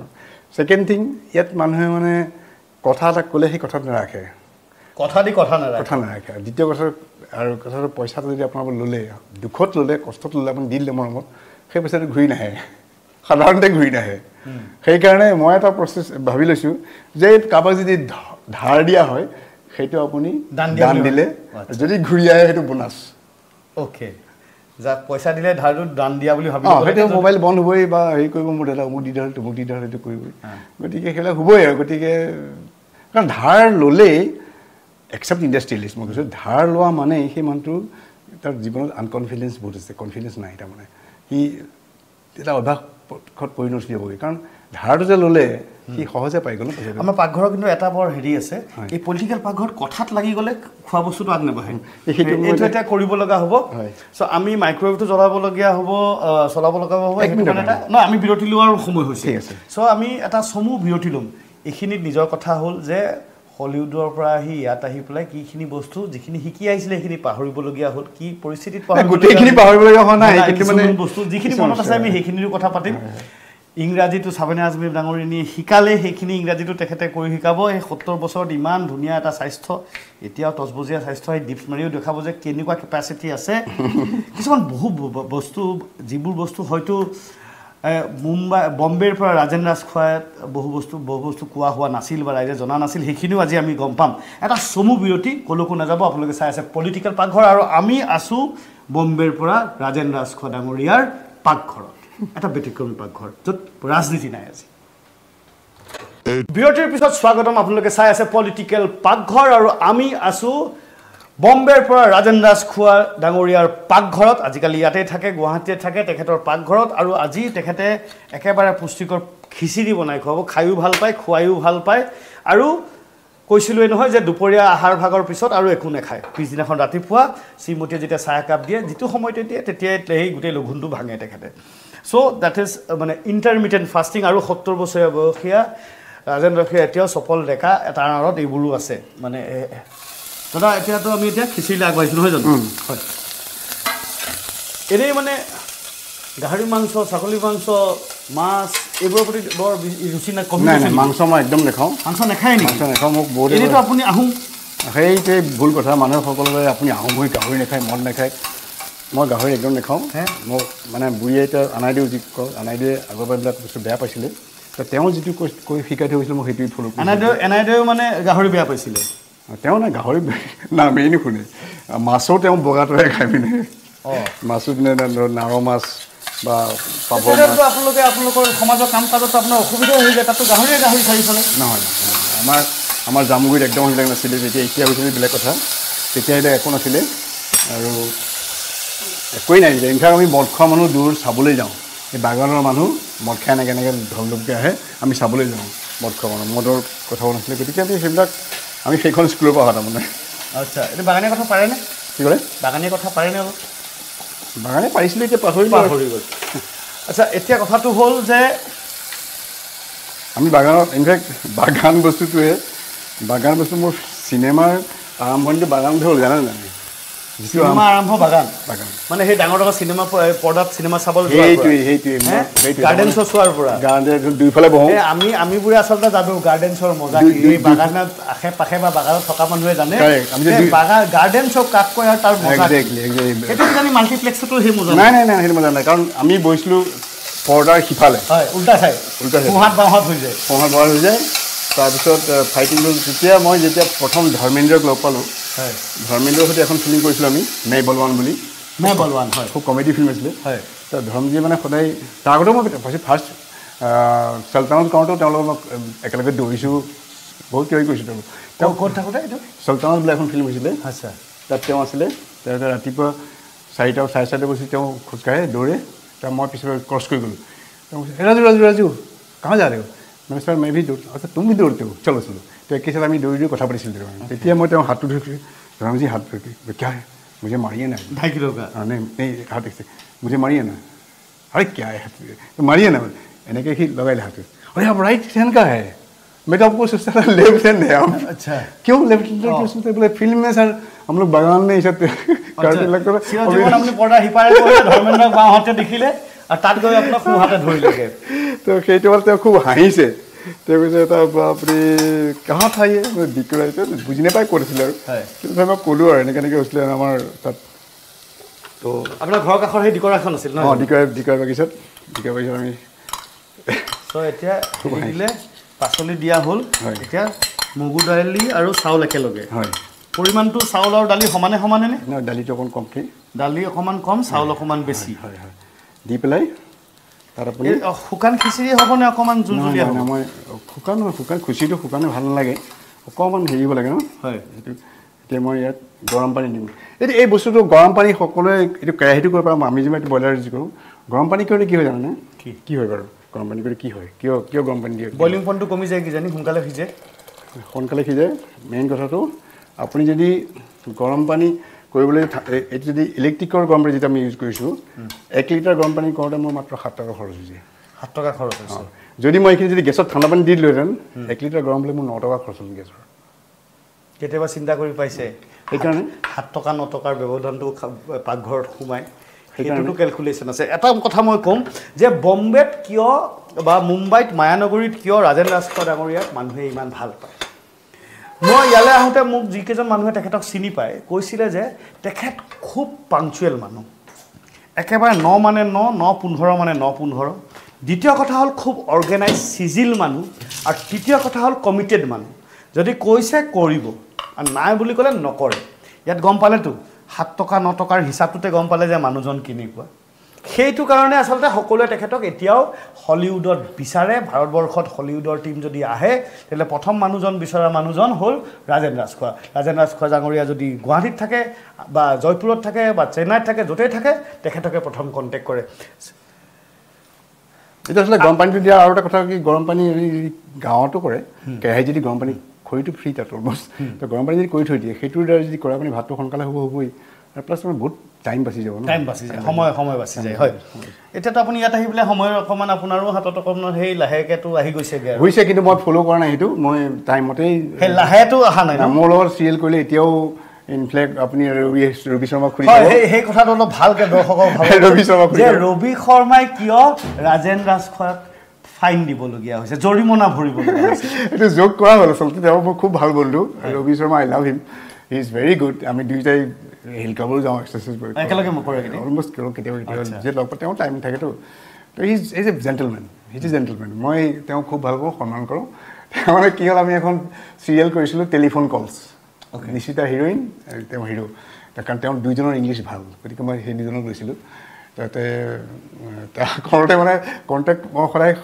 ছেকেণ্ড থিং ইয়াত মানুহে মানে কথা এটা ক'লে সেই কথাটো নাৰাখে। কথা দি কথা নাৰাখে। কথা নাৰাখে। দ্বিতীয় কথা আৰু কথাটো পইচাটো যদি আপোনাৰ পৰা ল'লে দুখত ল'লে কষ্টত ল'লে আপুনি দি দিলে মৰমত সেই পইচাটো ঘূৰি নাহে। সাধাৰণতে ঘূৰি নাহে। সেইকাৰণে মই এটা প্ৰচেছ ভাবি লৈছোঁ যে কাৰোবাক যদি ধাৰ দিয়া হয় সেইটো আপুনি দান দিলে। যদি ঘূৰি আহে সেইটো বোনাছ। অ'কে যাক পইচা দিলে ধাৰটো দান দিয়া বুলি ভাবি অঁ ল'ব লাগে। সেইটো মোবাইল বন্ধ হ'বই বা হেৰি কৰিব মোৰ দাদা অমুক দি ধৰ তুমুক দি ধৰ সেইটো কৰিবই। গতিকে সেইবিলাক হ'বই আৰু। গতিকে কাৰণ ধাৰ ল'লেই একচেপ্ট ইণ্ডাষ্ট্ৰিয়েলিষ্ট মই কৈছোঁ ধাৰ লোৱা মানে সেই মানুহটোৰ তাৰ জীৱনত আনকনফিডেঞ্চ বহুত আছে কনফিডেঞ্চ নাই তাৰমানে। সি এটা অভ্যাসত পৰিণতি হ'বগৈ কাৰণ ধাৰটো যে ল'লে সি সহজে পাই গ'ল ন আমাৰ পাকঘৰৰ কিন্তু এটা বৰ হেৰি আছে। এই পলিটিকেল পাকঘৰত কথাত লাগি গ'লে খোৱা বস্তুটো আগ নাবাঢ়ে এই সেইটো মই এইটো এতিয়া- কৰিব লগা হ'ব। চ' আমি মাইক্ৰৱেভটো জ্বলাবলগীয়া হ'ব চলাব লগা হ'ব নহয় আমি বিৰতি লোৱাৰ সময় হৈছে। চ' আমি এটা চমু বিৰতি ল'ম। এইখিনিত নিজৰ কথা হ'ল যে হলিউডৰ পৰা আহি ইয়াত আহি পেলাই কিখিনি বস্তু যিখিনি শিকি আহিছিলে সেইখিনি পাহৰিবলগীয়া হ'ল। কি পৰিস্থিতিত গোটেইখিনি পাহৰিবলগীয়া হোৱা নাই, বস্তু যিখিনি মনত আছে আমি সেইখিনিৰো কথা পাতিম। ইংৰাজীটো চাবেনে আজমী ডাঙৰীয়ানীয়ে শিকালে সেইখিনি ইংৰাজীটো তেখেতে কৰি শিকাব। এই সত্তৰ বছৰত ইমান ধুনীয়া এটা স্বাস্থ্য এতিয়াও তচবজীয়া স্বাস্থ্য সেই ডিপছ মাৰিও দেখাব যে কেনেকুৱা কেপাচিটি আছে। কিছুমান বহু বস্তু যিবোৰ বস্তু হয়তো মুম্বাই বম্বেৰ পৰা ৰাজেন ৰাজ খোৱাত বহু বস্তু বহু বস্তু কোৱা হোৱা নাছিল বা ৰাইজে জনা নাছিল সেইখিনিও আজি আমি গম পাম। এটা চমু বিৰতি ক'লৈকো নাযাব আপোনালোকে চাই আছে পলিটিকেল পাকঘৰ আৰু আমি আছোঁ বম্বেৰ পৰা ৰাজেন ৰাজখোৱা ডাঙৰীয়াৰ পাকঘৰত। এটা ব্যতিক্ৰমী পাকঘৰ য'ত ৰাজনীতি নাই আজি। বিৰতিৰ পিছত স্বাগতম আপোনালোকে চাই আছে পলিটিকেল পাকঘৰ আৰু আমি আছোঁ বম্বেৰ পৰা ৰাজেন ৰাজ খোৱা ডাঙৰীয়াৰ পাকঘৰত। আজিকালি ইয়াতে থাকে গুৱাহাটীতে থাকে তেখেতৰ পাকঘৰত আৰু আজি তেখেতে একেবাৰে পুষ্টিকৰ খিচিৰি বনাই খুৱাব খায়ো ভাল পায় খুৱায়ো ভাল পায়। আৰু কৈছিলোঁৱেই নহয় যে দুপৰীয়া আহাৰ ভাগৰ পিছত আৰু একো নাখায়। পিছদিনাখন ৰাতিপুৱা শ্ৰীমতীয়ে যেতিয়া চাহ একাপ দিয়ে যিটো সময়তে দিয়ে তেতিয়াই সেই গোটেই লঘোণটো ভাঙে তেখেতে। চ' দেট ইজ মানে ইণ্টাৰমিডিয়েণ্ট ফাষ্টিং আৰু সত্তৰ বছৰীয়া বয়সীয়া ৰাজেন ৰখীয়া এতিয়াও চপল ডেকা এটাৰ আঁৰত এইবোৰো আছে। মানে দাদা এতিয়াতো আমি এতিয়া খিচিৰিলৈ আগবাঢ়িছোঁ নহয় জানো? হয়। এনেই মানে গাহৰি মাংস ছাগলী মাংস মাছ এইবোৰৰ প্ৰতি বৰ ৰুচি নাই কমি নাই? মাংস মই একদম নাখাওঁ। মাংস নাখায় মাংস নেকি নাখাওঁ মোক বহুত এনেইতো আপুনি আহোঁ। সেইটোৱে ভুল কথা মানুহে সকলোৱে আপুনি আহোম হৈ গাহৰি নাখায় মদ নাখায়। মই গাহৰি একদম নাখাওঁ। হে? মোক মানে বুঢ়ীয়ে এতিয়া আনাইদেউ যি কয় আনাইদেৱে আগৰ পৰা এইবিলাক বস্তু বেয়া পাইছিলে। তো তেওঁ যিটো কৈ কৈ শিকাই থৈ গৈছিলে মই সেইটোৱে ফ'ল' এনাইদেউ এনাইদেউ মানে গাহৰি বেয়া পাইছিলে। তেওঁ নাই গাহৰি নামেই নুশুনে। মাছো তেওঁ বগাটোহে খাই পিনে। অঁ। মাছো পিনে নাৰ মাছ বা তেতিয়াতো আপোনালোকে আপোনালোকৰ সমাজৰ কাম কাজতো আপোনাৰ অসুবিধা হৈ যায় তাতো গাহৰিয়ে গাহৰি চাৰি চলে নহয়। আমাৰ আমাৰ জামুগুৰিত একদম সেইবিলাক নাছিলে। যেতিয়া এতিয়া হৈছিলে বেলেগ কথা তেতিয়া এইবিলাক একো নাছিলে। আৰু একোৱেই নাই ইনফেক্ট আমি মদ খোৱা মানুহ দূৰ চাবলৈ যাওঁ। এই বাগানৰ মানুহ মদ খাই এনেকৈ এনেকৈ ধমধমকৈ আহে আমি চাবলৈ যাওঁ মদ খোৱা মানুহ। মদৰ কথাও নাছিলে গতিকে আমি সেইবিলাক আমি সেইখন স্কুলৰ পৰা অহা তাৰমানে। আচ্ছা এইটো বাগানীয়া কথা পাৰেনে? কি ক'লে? বাগানীয়া কথা পাৰেনে অলপ? বাগানে পাৰিছিলোঁ এতিয়া পাহৰিলোঁ। আৰু। পাহৰি গ'ল। আচ্ছা এতিয়া কথাটো হ'ল যে আমি বাগানত ইনফেক্ট বাগান বস্তুটোৱে বাগান বস্তু মোৰ চিনেমাৰ আৰম্ভণিটো বাগানতে হ'ল জানে যিটো চিনেমা আৰম্ভ বাগান। মানে সেই ডাঙৰ ডাঙৰ চিনেমা পৰ্দাত চিনেমা চাবলৈ চোৱাৰ পৰা। দুইফালে বহোঁ। আমি আমিবোৰে আচলতে জানো গাৰ্ডেন শ্ব'ৰ মজা কি। এই বাগানত আশে পাশে বা বাগানত থকা মানুহে জানে। বাগান গাৰ্ডেন শ্ব' কাক কয় আৰু তাৰ মজা সেইটো কিজানি মাল্টিপ্লেক্সতো সেই মজা। নাই নাই নাই সেইটো মই জানা নাই। কাৰণ আমি বহিছিলোঁ পৰ্দাৰ সিফালে। হয় উল্টা চাই উল্টা। সোঁহাত বাওঁহাত হৈ যায়। হৈ যায়। তাৰপিছত ফাইটিং তেতিয়া মই যেতিয়া প্ৰথম ধৰ্মেন্দ্ৰক লগ পালোঁ হয়। ধৰ্মেন্দ্ৰৰ সৈতে এখন ফিল্ম কৰিছিলোঁ আমি মে বলৱান বুলি। মে বলৱান হয়। খুব কমেডি ফিল্ম আছিলে। হয়। ত' ধৰ্মজীয়ে মানে সদায় তাৰ আগতেও মই পাইছোঁ ফাৰ্ষ্ট চলতানত কৰোঁতেও তেওঁলোকক মই একেলগে দৌৰিছোঁ বহুত কিবা কৰিছোঁ তেওঁ তেওঁ ক'ত থাকোঁতে এইটো? চলতানত বোলে এখন ফিল্ম হৈছিলে। আচ্ছা। তাত তেওঁ আছিলে তেওঁ ৰাতিপুৱা চাৰিটা চাৰে চাৰিটা বজি তেওঁ খোজকাঢ়ে দৌৰে তাৰ মই পিছলৈ ক্ৰছ কৰি গ'লোঁ। তেওঁ কৈছে ৰাজু ৰাজু ৰাজু কাহ যা দেউ মানে ছাৰ মে ভি দৌৰ আচ্ছা তুমি দৌৰ তেওঁ চলাইছিলোঁ তো একে সাথে আমি দৌৰি দৌৰি কথা পাতিছিলোঁ তাৰমানে তেতিয়া মই তেওঁ হাতটো ধৰিছোঁ ৰামজী হাত ধৰি क्या है मुझे मारिए ना ढाई किलो का हाँ नहीं नहीं हाथ ऐसे मुझे मारिए ना अरे क्या है हाथ तो मारिए ना এনেকে সি লগাইলে হাতটো अरे आप राइट हैंड का है मैं तो आपको सोचता था लेफ्ट हैंड है आप अच्छा क्यों लेफ्ट हैंड क्यों सोचते बोले फिल्म में सर हम लोग बगान में ये सब करते लगता था চিৰজীৱন আপুনি পৰ্দা সিপাৰে কৰিলে ধৰ্মেন্দ্ৰক বাওঁহাতে দেখিলে আৰু তাত গৈ আপোনাক সোঁহাতে ধৰিলেগে তো সেইটো হ'ল তেওঁ খুব হাঁহিছে তেওঁ কৈছে তাৰ বাপৰে কাহ ঠাইয়ে বিক্ৰয় বুজি নাপাই কৰিছিলে আৰু। কিন্তু মই ক'লোঁ আৰু এনেকৈ এনেকৈ হৈছিলে আমাৰ তাত। তো আপোনাৰ ঘৰৰ কাষৰ সেই ডিকৰাখন আছিল অঁ ডিকয় ডিকয় বাগিচাত ডিকয় বাগিচাত আমি চ' এতিয়া দিলে পাচলি দিয়া হ'ল। এতিয়া মগু দালি আৰু চাউল একেলগে। হয়। পৰিমাণটো চাউল আৰু দালি সমানে সমানে নে দালিটো অকণ কমকৈ। দালি অকণমান কম চাউল অকণমান বেছি। হয় হয়। দি পেলাই তাত আপুনি শুকান খিচিৰি হ'বনে অকণমান জুলজুলীয়া হ'ব? মই শুকান নহয় শুকান খুচিটো শুকানে ভাল নালাগে। অকণমান হেৰিব লাগে ন? হয়। সেইটো এতিয়া মই ইয়াত গৰম পানী দিম। এতিয়া এই বস্তুটো গৰম পানী সকলোৱে এইটো কেৰাহীটো কৰিব পাৰোঁ আমি যিমান ব্ৰইলাৰ যি কৰোঁ গৰম পানী কৰিলে কি হয় জানানে? কি? কি হয় বাৰু? গৰম পানী কৰিলে কি হয়? কিয় কিয় গৰম পানী দিয়ে? বইলিং পইণ্টটো কমি যায় কিজানি সোনকালে সিজে। সোনকালে সিজে মেইন কথাটো আপুনি যদি গৰম পানী কৰিবলৈ এইটো যদি ইলেক্ট্ৰিকৰ গৰম পানী যিটো আমি ইউজ কৰিছোঁ এক লিটাৰ গৰম পানী কৰোঁতে মোৰ মাত্ৰ সাত টকা খৰচ হৈছে। সাত টকা খৰচ হৈছে। যদি মই এইখিনি যদি গেছত ঠাণ্ডা পানী দি দিলোহেঁতেন এক লিটাৰ গৰম হ'লে মোৰ ন টকা খৰচ হ'ল গেছৰ। কেতিয়াবা চিন্তা কৰি পাইছে। সেইকাৰণে। সাত টকা ন টকাৰ ব্যৱধানটো পাকঘৰত সোমাই। সেইকাৰণে- সেইটোতো কেলকুলেশ্যন আছে। এটা কথা মই ক'ম যে বম্বেত কিয় বা মুম্বাইত মায়ানগৰীত কিয় ৰাজেন ৰাজখোৱা ডাঙৰীয়াক মানুহে ইমান ভাল পায়? মই ইয়ালৈ আহোঁতে মোক যিকেইজন মানুহে তেখেতক চিনি পায় কৈছিলে যে তেখেত খুব পাংচুৱেল মানুহ। একেবাৰে ন মানে ন ন পোন্ধৰ মানে ন পোন্ধৰ। দ্বিতীয় কথা হ'ল খুব অৰ্গেনাইজ চিজিল মানুহ আৰু তৃতীয় কথা হ'ল কমিটেড মানুহ। যদি কৈছে কৰিব। আৰু নাই বুলি ক'লে নকৰে। ইয়াত গম পালেতো সাত টকা ন টকাৰ হিচাপটোতে গম পালে যে মানুহজন কেনেকুৱা। সেইটো কাৰণে আচলতে সকলোৱে তেখেতক এতিয়াও হলিউডত বিচাৰে ভাৰতবৰ্ষত হলিউডৰ টীম যদি আহে তেতিয়াহ'লে প্ৰথম মানুহজন বিচৰা মানুহজন হ'ল ৰাজেন ৰাজখোৱা। ৰাজেন ৰাজখোৱা ডাঙৰীয়া যদি গুৱাহাটীত থাকে বা জয়পুৰত থাকে বা চেন্নাইত থাকে য'তেই থাকে তেখেতকে প্ৰথম কণ্টেক্ট কৰে। এইটো আচলতে গৰম পানীটো দিয়া আৰু এটা কথা কি গৰম পানী গাঁৱতো কৰে কেৰাহীত যদি গৰম পানী খৰিটো ফ্ৰী তাত অলমষ্ট তো গৰম পানী যদি কৰি থৈ দিয়ে সেইটোৰ দ্বাৰা যদি কৰে আপুনি ভাতটো সোনকালে হ'ব হ'বই আৰু প্লাছ তোমাৰ বহুত টাইম বাচি যাব টাইম বাচি যায় সময় সময় বাচি যায় হয়। এতিয়াতো আপুনি ইয়াত আহি পেলাই সময়ৰ অকণমান আপোনাৰো হাতত অকণমান সেই লাহেকেতো আহি গৈছেগৈ হৈছে কিন্তু মই ফ'ল' কৰা নাই সেইটো মই টাইমতেই সেই লাহেতো অহা নাই মোৰ লগত চিৰিয়েল কৰিলে এতিয়াও ইনফ্লেক্ট আপুনি ৰবি ৰবি শৰ্মাক হয় চাব। সেই কথাটো অলপ ভালকৈ দৰ্শকক ৰবি শৰ্মাক যে সুধিব। ৰবি শৰ্মাই কিয় ৰাজেন ৰাজখোৱাক ফাইন দিবলগীয়া হৈছে জৰিমনা ভৰিবলগীয়া হৈছে? এইটো যোগ কৰা হ'ল আচলতে তেওঁ মোৰ খুব ভাল বন্ধু। Ravi Sharma I love him he is very good আমি দুয়োটাই হেলিকপ্টাৰো যাওঁ এক্সাৰচাইজ কৰি একেলগে কৰে? অলমষ্ট কৰোঁ কেতিয়াবা কেতিয়াবা আচ্ছা। যে লগ পাওঁ তেওঁ টাইম থাকেতো তো is is a gentleman his is gentleman মই তেওঁক খুব ভাল পাওঁ সন্মান কৰোঁ তেওঁ মানে কি হ'ল আমি এখন চিৰিয়েল কৰিছিলোঁ টেলিফোন কলছ নিশ্চিতা হিৰইন তেওঁ হিৰ' কাৰণ তেওঁ দুইজনৰ ইংলিছ ভাল গতিকে মই সেই দুজনক লৈছিলোঁ তাতে কৰোঁতে মানে কণ্টেক্ট মই সদায়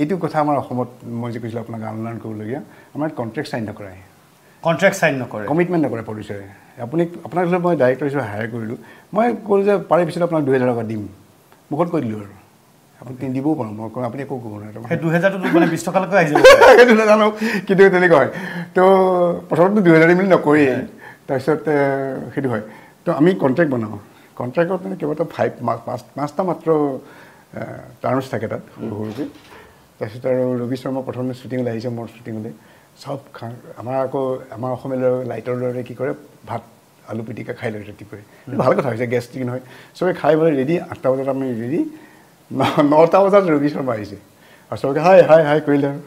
এইটো কথা আমাৰ অসমত মই যে কৈছিলোঁ আপোনাক আনলাৰ্ণ কৰিবলগীয়া আমাৰ কণ্ট্ৰেক্ট চাইন নকৰাই কণ্ট্ৰেক্ট চাইন নকৰে কমিটমেণ্ট নকৰে প্ৰডিউচাৰে আপুনি লওক মই ডাইৰেক্টৰ হিচাপে হায়াৰ কৰিলোঁ। মই ক'লোঁ যে পাৰে পিছত আপোনাক দুহেজাৰ টকা দিম। মুখত কৈ দিলোঁ আৰু। আপুনি দিবও পাৰোঁ মই কওঁ আপুনি একো ক'ব নোৱাৰে। সেই দুহেজাৰটো মানে বিছ টকালৈকে আহি যাব। সেইটো নাজানো কিন্তু তেনেকুৱা হয়। তো প্ৰথমতে দুহেজাৰ দিম বুলি নকয়েই তাৰপিছত সেইটো হয়। তো আমি কণ্ট্ৰেক্ট বনাওঁ। কণ্ট্ৰেক্টত মানে কেইবাটাও ফাইভ পাঁচ পাঁচটা মাত্ৰ টাৰ্মছ থাকে তাত সৰু সৰুকৈ তাৰপিছত আৰু ৰবি শৰ্মা প্ৰথমতে শ্বুটিঙলৈ আহিছে মোৰ শ্বুটিঙলৈ চব খা আমাৰ আকৌ আমাৰ অসমীয়া ল'ৰা লাইটৰ ল'ৰাই কি কৰে ভাত আলু পিটিকা খাই লয় ৰাতিপুৱাই ভাল কথা হৈছে গেষ্ট্ৰিক নহয়। চবে খাই পেলাই ৰেডি আঠটা বজাত আমি ৰেডি নটা বজাত ৰবি শৰ্মা আহিছে। আৰু চবকে হাই হাই হাই কৰিলে আৰু।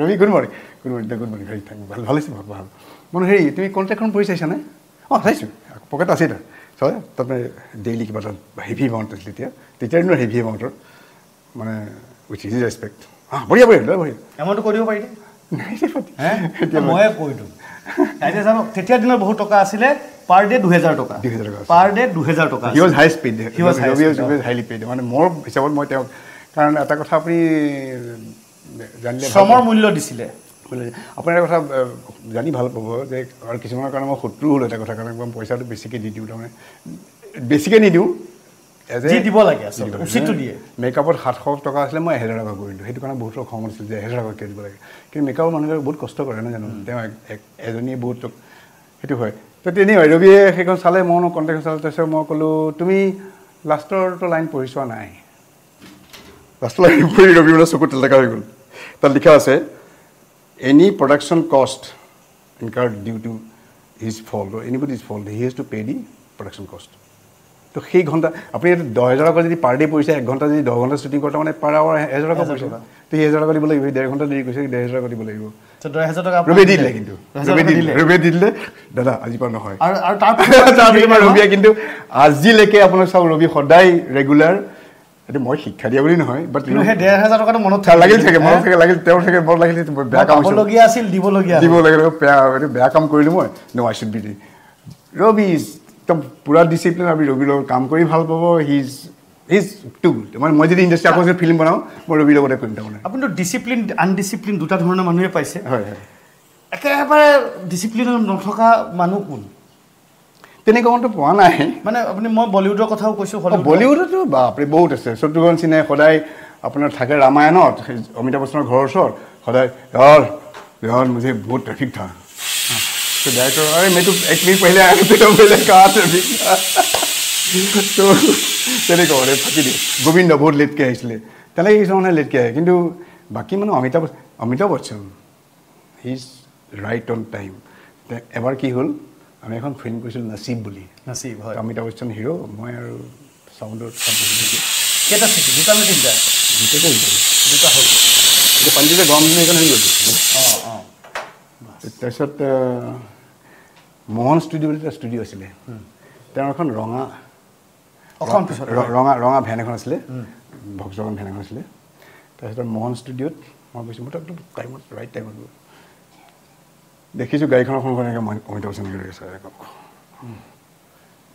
Ravi good morning good morning good morning very thank ভাল ভাল হৈছে ভাল ভাল। মই হেৰি তুমি কণ্টেক্টখন পঢ়ি চাইছানে? অঁ চাইছোঁ। পকেট আছে তাত চাই তাত মানে ডেইলি কিবা এটা হেভি এমাউণ্ট আছিল তেতিয়া। তেতিয়াৰ দিনৰ হেভি এমাউণ্টৰ মানে উইথ ইজ ৰেচপেক্ট অঁ বঢ়িয়া বঢ়িয়া বঢ়িয়া। এমাউণ্টটো কৈ দিব মই- ময়ে কৈ দিওঁ এতিয়া জানো তেতিয়া দিনৰ বহুত টকা আছিলে পাৰ ডে দুহেজাৰ টকা। 2000 টকা আছিলে। পাৰ ডে দুহেজাৰ টকা হাই স্পীড। হাইলি পেইড মানে মোৰ হিচাপত মই তেওঁক কাৰণ এটা কথা আপুনি জানিলে শ্ৰমৰ। মূল্য দিছিলে। আপুনি এটা কথা জানি ভাল পাব যে আৰু কিছুমানৰ কাৰণে মই শত্ৰু হ'লোঁ এটা কথা কাৰণে মই পইচাটো বেছিকৈ দি দিওঁ তাৰমানে। বেছিকৈ নিদিওঁ দিব লাগে উচিতটো দিয়ে। মেকআপত সাতশ টকা আছিলে মই এহেজাৰ টকা কৰিলোঁ। সেইটো কাৰণে বহুতৰ খং উঠিছিল যে এহেজাৰ টকা কিয় দিব লাগে। কিন্তু মেকআপৰ মানুহবিলাক বহুত কষ্ট কৰে নহয় জানো? তেওঁ এজনীয়ে বহুত সেইটো হয়। তো তেনেই হয় ৰবিয়ে সেইখন চালে মই কণ্টেক্ট চালে তাৰপিছত মই ক'লোঁ তুমি লাষ্টৰটো লাইন পঢ়ি চোৱা নাই? লাষ্টৰ লাইন পঢ়ি ৰবি মানে চকুত টেলেকা হৈ গ'ল। তাত লিখা আছে any production cost incurred due to his fault anybody is fault he has to pay' the production cost তো সেই ঘণ্টা আপুনি দহ হাজাৰ টকা যদি পাৰ ডে পৰিছে এক ঘণ্টা যদি দহ ঘণ্টা শ্বুটিং কৰোঁতে মানে পাৰ আৱাৰ এহেজাৰ টকা পৰিছে। তো সেই এহেজাৰ টকা দিব লাগিব ডেৰ ঘণ্টা দেৰি কৰিছে ডেৰ হাজাৰ টকা দিব লাগিব। তো দহ হাজাৰ টকা আপোনাক ৰবি দি দিলে। কিন্তু। দহ হাজাৰ ৰবি টকা দি দিলে। দিলে। ৰবি দি দিলে। দাদা আজিৰ পৰা নহয়। আৰু আৰু তাৰ তাৰপিছত ৰবিয়ে কিন্তু আজিলৈকে আপোনাক চাওক ৰবি সদায় ৰেগুলাৰ এইটো মই শিক্ষা দিয়া বুলি নহয় বাট কিন্তু সেই ডেৰ হাজাৰ টকাটো মনত লাগিল থাকে মনত থাকে লাগিল তেওঁৰ থাকে মনত লাগিল এইটো বেয়া কাম হৈছে পাবলগীয়া আছিল দিবলগীয়া দিব লাগে বেয়া এইটো বেয়া কাম কৰিলোঁ মই। ন আই শুড বি একদম পুৰা ডিচিপ্লিন আপুনি ৰবিৰ লগত কাম কৰি ভাল পাব হিজ ইজ টু মানে মই যদি ইণ্ডাষ্ট্ৰি আকৌ যদি ফিল্ম বনাওঁ মই ৰবিৰ লগতে কৰিম তাৰমানে। আপুনিতো ডিচিপ্লিন আনডিচিপ্লিন দুটা ধৰণৰ মানুহে পাইছে। হয় হয়। একেবাৰে ডিচিপ্লিন নথকা মানুহ কোন? তেনেকুৱা মানুহটো পোৱা নাই। মানে আপুনি মই বলিউডৰ কথাও কৈছোঁ বলিউডতো বাপৰে বহুত আছে। শত্ৰুঘ্ন সিনে সদায় আপোনাৰ থাকে ৰামায়ণত অমিতাভ বচ্চনৰ ঘৰৰ ওচৰত সদায় ৰ ৰহ ট্ৰেফিক থাকে तो डायरेक्टर अरे मैं तो एक मिनट पहले आया था तो मैंने कहा ट्रैफिक था তো তেনেকুৱা মানে ফাঁকি দিয়ে গোবিন্দ বহুত লেটকৈ আহিছিলে তেনেকৈ কিছুমানে লেটকৈ আহে কিন্তু বাকী মানুহ Amitabh Amitabh Bachchan he is right on time এবাৰ কি হ'ল আমি এখন ফিল্ম কৰিছিলোঁ নাচিব বুলি নাচিব হয় অমিতাভ বচ্চন হিৰ' মই আৰু চাউণ্ডত কেইটা চিটি দুটা নে তিনিটা ভিতৰতে হৈছিল দুটা হ'ল এতিয়া পানীটো যে গৰম দিন সেইকাৰণে হৈ গ'ল অঁ অঁ তাৰপিছত মোহন ষ্টুডিঅ' বুলি এটা ষ্টুডিঅ' আছিলে। তেওঁৰ এখন ৰঙা অসম পিছত ৰঙা ৰঙা ভেন এখন আছিলে। ভক্সৱাগন ভেন এখন আছিলে। তাৰপিছত মোহন ষ্টুডিঅ'ত মই গৈছোঁ মই একদম টাইমত ৰাইট টাইমত দেখিছোঁ গাড়ীখনৰ সন্মুখত এনেকৈ মই অমিতাভ বচ্চন ৰৈ আছে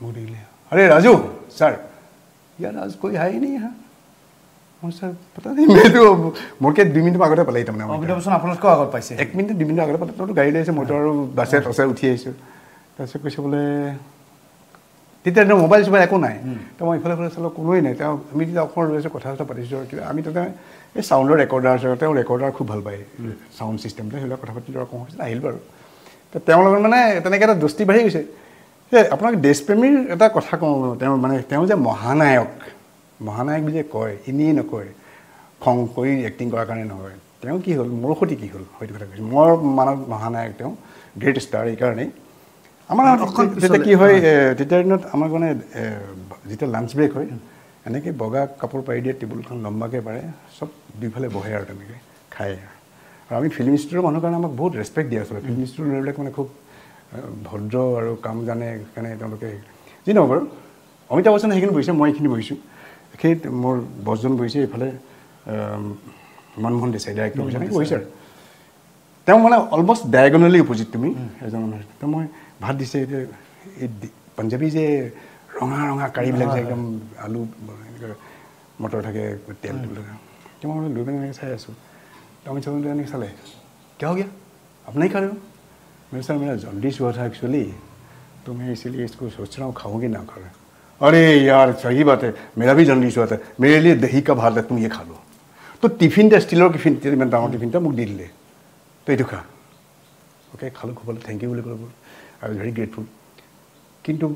মোক দেখিলে। আৰে ৰাজু ছাৰ। ইয়াৰ ৰাজ কৈ হাই নি হা? মই পতা নাই মেইটো মোতকৈ দুই মিনিট আগতে পালেহি তাৰমানে অমিতাভ। অমিতাভ বচ্চন আপোনাতকৈ আগত পাইছে। এক মিনিট দুই মিনিট আগতে পালে তইতো গাড়ী লৈ আহিছে মইতো আৰু বাছে টছে উঠি আহিছোঁ। তাৰপিছত কৈছে বোলে তেতিয়া একদম মোবাইল চোবাইল একো নাই। তো মই ইফালে ইফালে চালোঁ কোনোৱেই নাই। তেওঁ আমি তেতিয়া অকণমান ৰৈ আছোঁ কথা চথা পাতিছোঁ আৰু আমি তাতে এই চাউণ্ডৰ ৰেকৰ্ডাৰ আছে তেওঁ ৰেকৰ্ডাৰ খুব ভাল পায় চাউণ্ড ছিষ্টেমটো সেইবিলাক কথা পাতিলোঁ আৰু কওঁ হৈছিল আহিল বাৰু। তো তেওঁৰ লগত মানে তেনেকৈ এটা দোস্তি বাঢ়ি গৈছে। আপোনাক দেশপ্ৰেমীৰ এটা কথা কওঁ তেওঁ মানে তেওঁ যে মহানায়ক মহানায়ক বুলি যে কয় এনেই নকয়। খং কৰি এক্টিং কৰাৰ কাৰণে নকয়। তেওঁ কি হ'ল মোৰ সৈতে কি হ'ল সেইটো কথা কৈছোঁ। মোৰ মানত মহানায়ক তেওঁ গ্ৰেট ষ্টাৰ এইকাৰণেই আমাৰ তেতিয়া। কি হয় তেতিয়াৰ দিনত আমাৰ মানে যেতিয়া লাঞ্চ ব্ৰেক হয় এনেকৈ বগা কাপোৰ পাৰি দিয়ে টেবুলখন লম্বাকৈ পাৰে চব দুইফালে বহে আৰু তেনেকৈ খায়। আৰু আমি ফিল্ম ইনষ্টিটিউটৰ মানুহৰ কাৰণে আমাক বহুত ৰেচপেক্ট দিয়া আছিলে ফিল্ম ইনষ্টিটিউটৰ ল'ৰাবিলাক মানে খুব ভদ্ৰ আৰু কাম জানে সেইকাৰণে তেওঁলোকে যি নহওক বাৰু অমিতাভ বচ্চন সেইখিনি বহিছে মই এইখিনি বহিছোঁ। সেই মোৰ বছজন বহিছে এইফালে মনমোহন দেশাই ডাইৰেক্টৰ বহিছে বহিছে আৰু। তেওঁ মানে অলমষ্ট ডায়েগনেলি অপজিট তুমি এজন মানুহ। তেওঁ মই ভাত দিছে এই পাঞ্জাবী যে ৰঙা ৰঙা কাৰীবিলাক যে একদম আলু এনেকৈ মটৰ থাকে তেল তেওঁ মই লৈ পেলাই এনেকৈ চাই আছোঁ। তেওঁ চাবলৈ এনেকৈ চালে? কিয় গিয়া? আপোনাৰ খালে মই চাৰ মানে জণ্ডিছ হোৱা এক্সুৱেলি তুমি এইচুৱেলি স্কুল চচ্চাও খাওঁ কি নাখাওঁ अरे यार सही बात है मेरा भी जॉन्डिस हुआ था मेरे लिए दही का भात है तुम ये खा लो তো টিফিনটা ষ্টিলৰ টিফিন ইমান ডাঙৰ টিফিনটা মোক দি দিলে তো এইটো খা অ'কে খালোঁ খুব ভাল থেংক ইউ বুলি ক'লোঁ আই ৱাজ ভেৰি গ্ৰেটফুল কিন্তু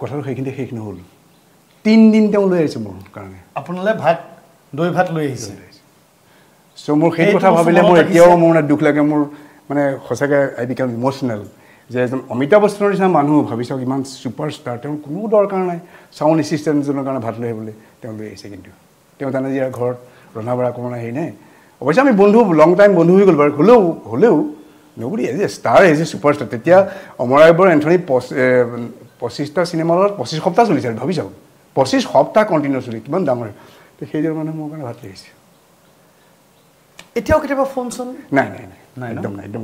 কথাটো সেইখিনিতে শেষ নহ'ল তিনিদিন তেওঁ লৈ আহিছে মোৰ কাৰণে আপোনালৈ ভাত দৈ ভাত লৈ আহিছে চ' মোৰ সেইটো সেইটো কথা বস্তু ভাবিলে মনত মোৰ ৰাখিছে। এতিয়াও মোৰ মানে দুখ লাগে মোৰ মানে সঁচাকৈ আই বিকাম ইম'চনেল যে এজন অমিতাভ বচ্চনৰ নিচিনা মানুহ ভাবি চাওক ইমান ছুপাৰ ষ্টাৰ তেওঁৰ কোনো দৰকাৰ নাই চাউণ্ড এছিষ্টেণ্টজনৰ কাৰণে ভাত লৈ আহিবলৈ তেওঁ লৈ আহিছে কিন্তু তেওঁ জানে যে ইয়াৰ ঘৰত ৰন্ধা বঢ়া কোনো হেৰি নাই অৱশ্যে আমি বন্ধু লং টাইম বন্ধু হৈ গ'ল বাৰু হ'লেও হ'লেও নবুৰি as a star as a super star তেতিয়া অমৰ আইবৰ এণ্থনী পঁচ- এ, পঁচিছটা চিনেমাৰ লগত পঁচিছ সপ্তাহ চলিছে আৰু ভাবি চাওক পঁচিছ সপ্তাহ কণ্টিনিউ চলি কিমান ডাঙৰ তো সেইজন মানুহে মোৰ কাৰণে ভাত লৈ আহিছে এতিয়াও কেতিয়াবা ফোন চোন নাই নাই নাই? একদম নাই একদম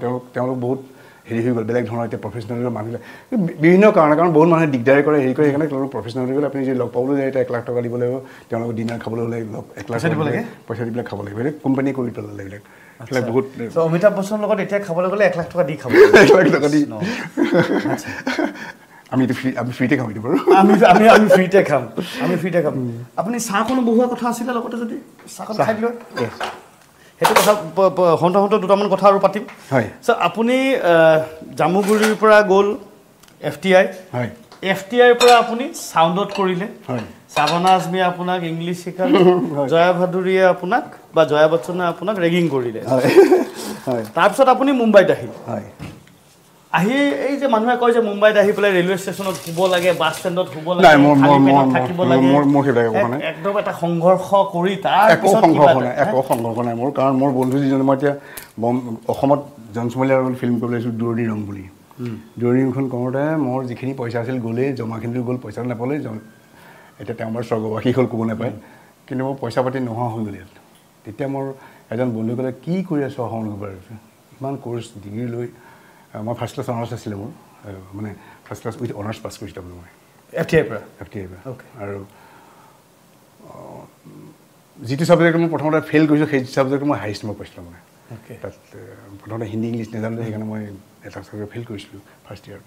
তেওঁলোক তেওঁলোক বহুত হেৰি হৈ গ'ল বেলেগ ধৰণৰ এতিয়া প্ৰফেচনেল মানুহবিলাক বি- বিভিন্ন কাৰণে কাৰণ বহুত মানুহে দিগদাৰী কৰে হেৰি কৰে সেইকাৰণে তেওঁলোক প্ৰফেচনেল হৈ গ'লে আপুনি যদি লগ পাবলৈ যায় এতিয়া এক লাখ টকা দিব লাগিব তেওঁলোকক ডিনাৰ খাবলৈ হ'লে লগ এক লাখ দিব লাগে? পইচা দি পেলাই খাব লাগিব সেইটো কোম্পানীয়ে কৰি পেলালে এইবিলাক। বহুত অমিতাভ বচ্চনৰ লগত এতিয়া খাবলৈ গ'লে এক লাখ টকা দি খাব। এক লাখ টকা দি। আমি ফ্ৰী আমি ফ্ৰীতে খাম এইটো বাৰু। আমি আমি আমি ফ্ৰীতে খাম। আমি ফ্ৰীতে খাম। আপুনি চাহকণো বহোৱা কথা আছিলে লগতে যদি? চাহকণ খাই দিলে। সেইটো কথা হওঁতে হওঁতে দুটামান কথা আৰু পাতিম। হয়। চ' আপুনি জামুগুৰিৰ পৰা গ'ল এফ টি আই। হয়। এফ টি আইৰ পৰা আপুনি চাউণ্ডত কৰিলে। হয়। চাবানা আজমিয়ে আপোনাক ইংলিছ শিকালে। জয়া ভাদুৰীয়ে আপোনাক বা জয়া বচ্চনে আপোনাক ৰেগিং কৰিলে। তাৰপিছত আপুনি মুম্বাইত আহিল। হয়। আহি এই যে মানুহে কয় যে মুম্বাইত আহি পেলাই ৰেলৱে ষ্টেচনত শুব লাগে বাছ ষ্টেণ্ডত শুব লাগে থাকিব। একদম এটা সংঘৰ্ষ কৰি তাৰ একো সংঘৰ্ষ নাই একো সংঘৰ্ষ নাই মোৰ। কাৰণ মোৰ বন্ধু যিজনে মই এতিয়া অসমত জনচমলীয়াৰ লগত ফিল্ম কৰিবলৈ আহিছোঁ দূৰণি ৰং বুলি। দূৰণি ৰংখন কৰোঁতে মোৰ যিখিনি পইচা আছিল গ'লেই জমাখিনি গ'ল পইচা নাপালে জন- এতিয়া তেওঁ বাৰু স্বৰ্গবাসী হ'ল ক'ব নাপায়। কিন্তু মোৰ পইচা পাতি নোহোৱা হৈ গ'ল ইয়াত। তেতিয়া মোৰ এজন বন্ধুৱে ক'লে কি কৰি আছোঁ অসম ইমান কোৰ্চ ডিগ্ৰী লৈ মই ফাৰ্ষ্ট ক্লাছ অনাৰ্ছ আছিলে মোৰ মানে first class with honours pass কৰিছোঁ তাৰমানে মই এফ টি আইৰ পৰা? এফ টি আইৰ পৰা. আৰু যিটো ছাবজেক্ট মই প্ৰথমতে ফেইল কৰিছোঁ সেই ছাবজেক্ট মই হাইষ্ট মই পাইছিলোঁ মানে। তাত প্ৰথমতে হিন্দী ইংলিছ নাজানো সেইকাৰণে মই এটা চাবজেক্ট ফেইল কৰিছিলোঁ ফাৰ্ষ্ট ইয়েৰ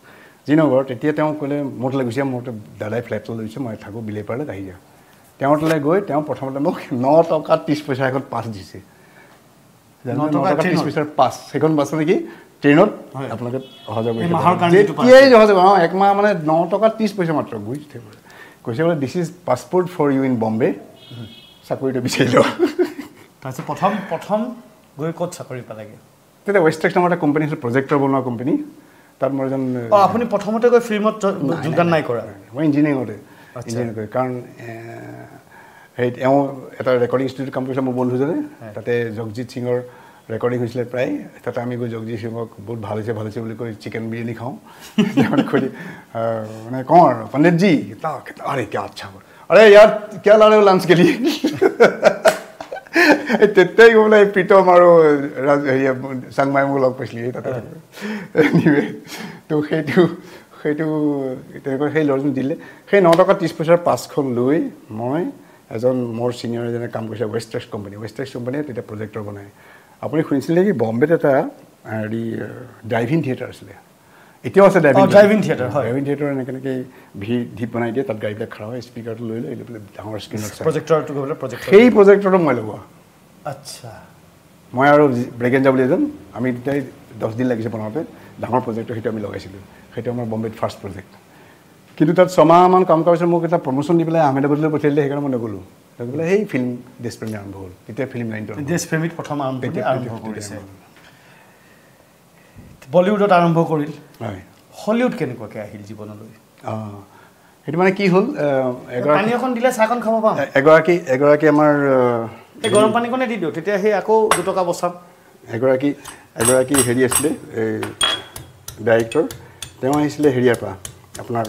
যি নগৰ তেতিয়া তেওঁ ক'লে মোৰ তালৈ গৈছে মোৰ দাদাই ফ্লেটটো লৈছে মই থাকোঁ বিলেইপাৰালৈ আহি যাওঁ তেওঁৰ তালৈ গৈ তেওঁ প্ৰথমতে মোক ন টকা ত্ৰিছ পইচা এখন পাছ দিছে। ন টকা ত্ৰিছ? পইচাৰ পাছ সেইখন বাছ মানে কি ট্ৰেইনত। আপোনালোকে অহা যোৱা কৰি pass যেতিয়াই অহা যোৱা অঁ একমাহ মানে ন টকা ত্ৰিছ পইচা মাত্ৰ ঘূৰি থাকিব কৈছে বোলে this is passport for you in Bombay চাকৰিটো বিচাৰি লওঁ তাৰপিছত প্ৰথম প্ৰথম গৈ ক'ত চাকৰি পালেগৈ? তেতিয়া ৱেষ্টেক্স নামৰ এটা কোম্পানী আছিল প্ৰজেক্টৰ বনোৱা কোম্পানী তাত মই এজন আপুনি প্ৰথমতে গৈ ফিল্মত যোগদান নাই। কৰা? মই ইঞ্জিনিয়াৰিঙতে। ইঞ্জিনিয়াৰিং কৰি কাৰণ সেই তেওঁ এটা ৰেকৰ্ডিং ষ্টুডিঅ'ত কাম কৰিছিলে মোৰ বন্ধুজনে। তাতে জগজিৎ সিঙৰ ৰেকৰ্ডিং হৈছিলে প্ৰায়। তাতে আমি গৈ জগজিৎ সিঙক বহুত ভাল হৈছে ভাল হৈছে বুলি কৈ চিকেন বিৰিয়ানী খাওঁ। তেওঁ মানে কওঁ আৰু পণ্ডিতজী আৰে কিয়া আচ্ছা আৰে ইয়াৰ কিয়া লা ৰহে লাঞ্চ লিয়ে? এই তেতিয়াই গৈ পেলাই প্ৰীতম আৰু ৰাজ হেৰিয়া চাংমাই মোক লগ পাইছিলে তাতে তো সেইটো সেইটো তেনেকৈ সেই ল'ৰাজন দিলে। সেই ন টকা ত্ৰিছ পইচাৰ পাছখন লৈ মই এজন মোৰ ছিনিয়ৰ এজনে কাম কৰিছে ৱেষ্টাৰ্ছ কোম্পানী ৱেষ্টাৰ্ছ কোম্পানীয়ে তেতিয়া প্ৰজেক্টৰ বনায়। আপুনি শুনিছিলে কি বম্বেত এটা হেৰি ড্ৰাইভিং থিয়েটাৰ আছিলে। এতিয়াও আছে অ, drive-in theatre, হয়। ড্ৰাইভিং থিয়েটাৰ এনেকৈ এনেকৈ ভিৰ ঢিপ বনাই দিয়ে তাত গাড়ীবিলাক খাৰা হয় স্পীকাৰটো লৈ লৈ লৈ পেলাই ডাঙৰ স্ক্ৰীণত প্ৰজেক্টৰটো সেই প্ৰজেক্টৰটো মই লগোৱা। আচ্ছা। মই আৰু ব্ৰেগেঞ্জা বুলি এজন আমি দুটাই দহ দিন লাগিছে বনাওঁতে ডাঙৰ প্ৰজেক্টৰ সেইটো আমি লগাইছিলোঁ। সেইটো আমাৰ বম্বেত ফাৰ্ষ্ট প্ৰজেক্ট কিন্তু তাত ছমাহমান কাম কৰাৰ পিছত মোক এটা প্ৰমোশ্যন দি পেলাই আহমেদাবাদলৈ পঠিয়াই দিলে সেইকাৰণে মই নগ'লোঁ। পেলাই সেই ফিল্ম দেশপ্ৰেমী আৰম্ভ হ'ল। তেতিয়া ফিল্ম লাইনটো আৰম্ভ। দেশপ্ৰেমীত প্ৰথম আৰম্ভ তেতিয়া- কৰিছে। বলিউডত আৰম্ভ কৰিল। হয়। হলিউড কেনেকুৱাকৈ আহিল জীৱনলৈ? অঁ সেইটো মানে কি হ'ল পানী এগৰাকী এখন দিলে চাহকণ খাব পাম। এগৰাকী এগৰাকী আমাৰ এই গৰম পানীকণে দি দিওঁ তেতিয়া সেই আকৌ দুটকা বচাম। এগৰাকী এগৰাকী হেৰি আছিলে এই ডাইৰেক্টৰ তেওঁ আহিছিলে হেৰিয়াৰ পৰা আপোনাৰ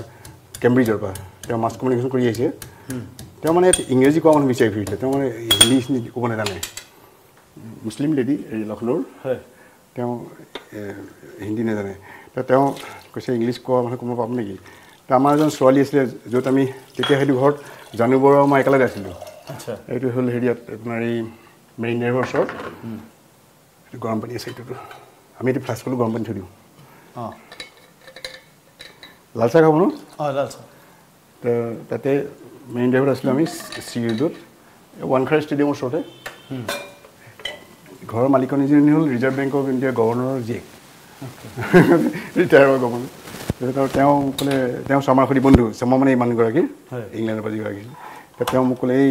কেম্ব্ৰিজৰ পৰা। তেওঁ মাছ কমিউনিকেশ্যন কৰি আহিছে। তেওঁ মানে ইংৰাজী কোৱা মানুহ বিচাৰি ফুৰিছিলে তেওঁ মানে হিন্দী ক'ব নাজানে। মুছলিম লেডি এই লক্ষ্ণৌৰ হয়। তেওঁ হিন্দী নাজানে। তেওঁ কৈছে ইংলিছ কোৱা মানুহ কোনোবা পাম নেকি? তো আমাৰ এজন ছোৱালী আছিলে য'ত আমি তেতিয়া সেইটো ঘৰত জানু বৰুৱা মই একেলগে আছিলোঁ। আচ্ছা। এইটো হ'ল হেৰিয়াত আপোনাৰ এই মেইন ড্ৰাইভৰ ওচৰত। এইটো গৰম পানী আছে এইটোতো। আমি এইটো ফ্লাছ কৰিলোঁ গৰম পানী থৈ দিওঁ। অঁ। লাল চাহ খাব ন? অঁ লাল চাহ। তাতে মেইন ড্ৰাইভাৰ আছিলোঁ আমি চিৰিডুত ওৱান খাৰ ষ্টেডিয়ামৰ ওচৰতে ঘৰৰ মালিকনীজনী হ'ল ৰিজাৰ্ভ বেংক অফ ইণ্ডিয়াৰ গভৰ্ণৰৰ জীয়েক ৰিটায়াৰ হোৱা গভৰ্ণৰ তাৰপিছত তেওঁ ক'লে তেওঁ শৰ্মাৰ সৈতে বন্ধু শৰ্মা মানে এই মানুহগৰাকী ইংলেণ্ডৰ পৰা যিগৰাকী তেওঁ মোক ক'লে এই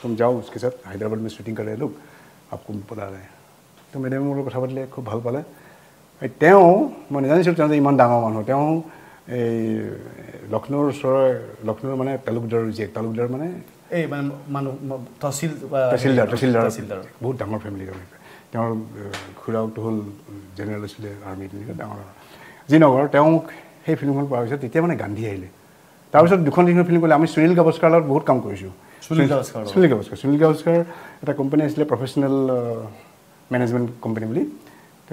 তুমি যাওঁ স্কেচত হায়দৰাবাদ মই শ্বুটিং কৰে লোক আপোন পদাৰে তো মেডামে মোৰ লগত কথা পাতিলে খুব ভাল পালে তেওঁ মই নাজানিছিলোঁ তেওঁ যে ইমান ডাঙৰ মানুহ তেওঁ এই লক্ষ্ণৌৰ ওচৰৰ লক্ষ্ণৌৰ মানে তালুকদাৰৰ জীয়েক তালুকদাৰ মানে? এই মানে মানুহ তহচিল তহচিলদাৰ তহচিলদাৰ। বহুত ডাঙৰ ফেমিলি তাৰমানে তেওঁৰ আহ, খুৰাকটো হ'ল জেনেৰেল আছিলে আৰ্মিত তেনেকৈ ডাঙৰ। যি নগৰ তেওঁক সেই ফিল্মখন পোৱাৰ পিছত তেতিয়া মানে গান্ধী আহিলে। তাৰপিছত দুখন তিনিখন ফিল্ম কৰিলে। আমি সুনীল গাভস্কাৰৰ লগত বহুত কাম কৰিছোঁ। সুনীল গাভস্কাৰ। সুনীল গাভস্কাৰ এটা কোম্পানী আছিলে প্ৰফেচনেল মেনেজমেণ্ট কোম্পানী বুলি।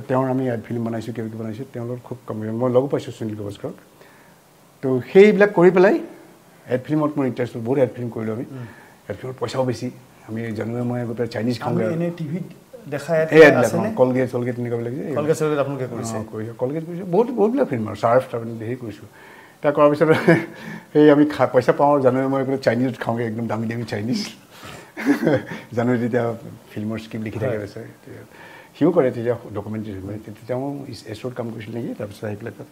তেওঁৰ আমি এড ফিল্ম বনাইছোঁ কিবা কিবি বনাইছোঁ। তেওঁৰ লগত খুব কাম মই লগো পাইছোঁ সুনীল গাভস্কাৰক। তো সেইবিলাক কৰি পেলাই এড ফিল্মত মোৰ ইণ্টাৰেষ্ট হ'ল বহুত এড ফিল্ম কৰিলোঁ আমি। এড ফিল্মত পইচাও বেছি। আমি জানুৱাৰী মই গৈ পেলাই চাইনিজ এনেই টিভিত দেখা কলগেট চলগেট তেনেকুৱাবিলাক যে কলগেট কৰিছে। কলগেট বহুত বহুতবিলাক ফিল্ম আৰু চাৰ্ফ তাৰমানে ধেৰ কৰিছোঁ। তাৰ কৰাৰ পিছত সেই আমি খা পইচা পাওঁ জানুৱাৰী মই গ'লে চাইনিজত খাওঁগৈ একদম দামী দামী চাইনিজ জানুৱাৰী তেতিয়া ফিল্মৰ স্ক্ৰিপ্ট লিখি থাকে সিও কৰে তেতিয়া ডকুমেণ্টাৰী তেতিয়া তেওঁ এছ'ত কাম কৰিছিল নেকি তাৰপিছত আহি পেলাই তাত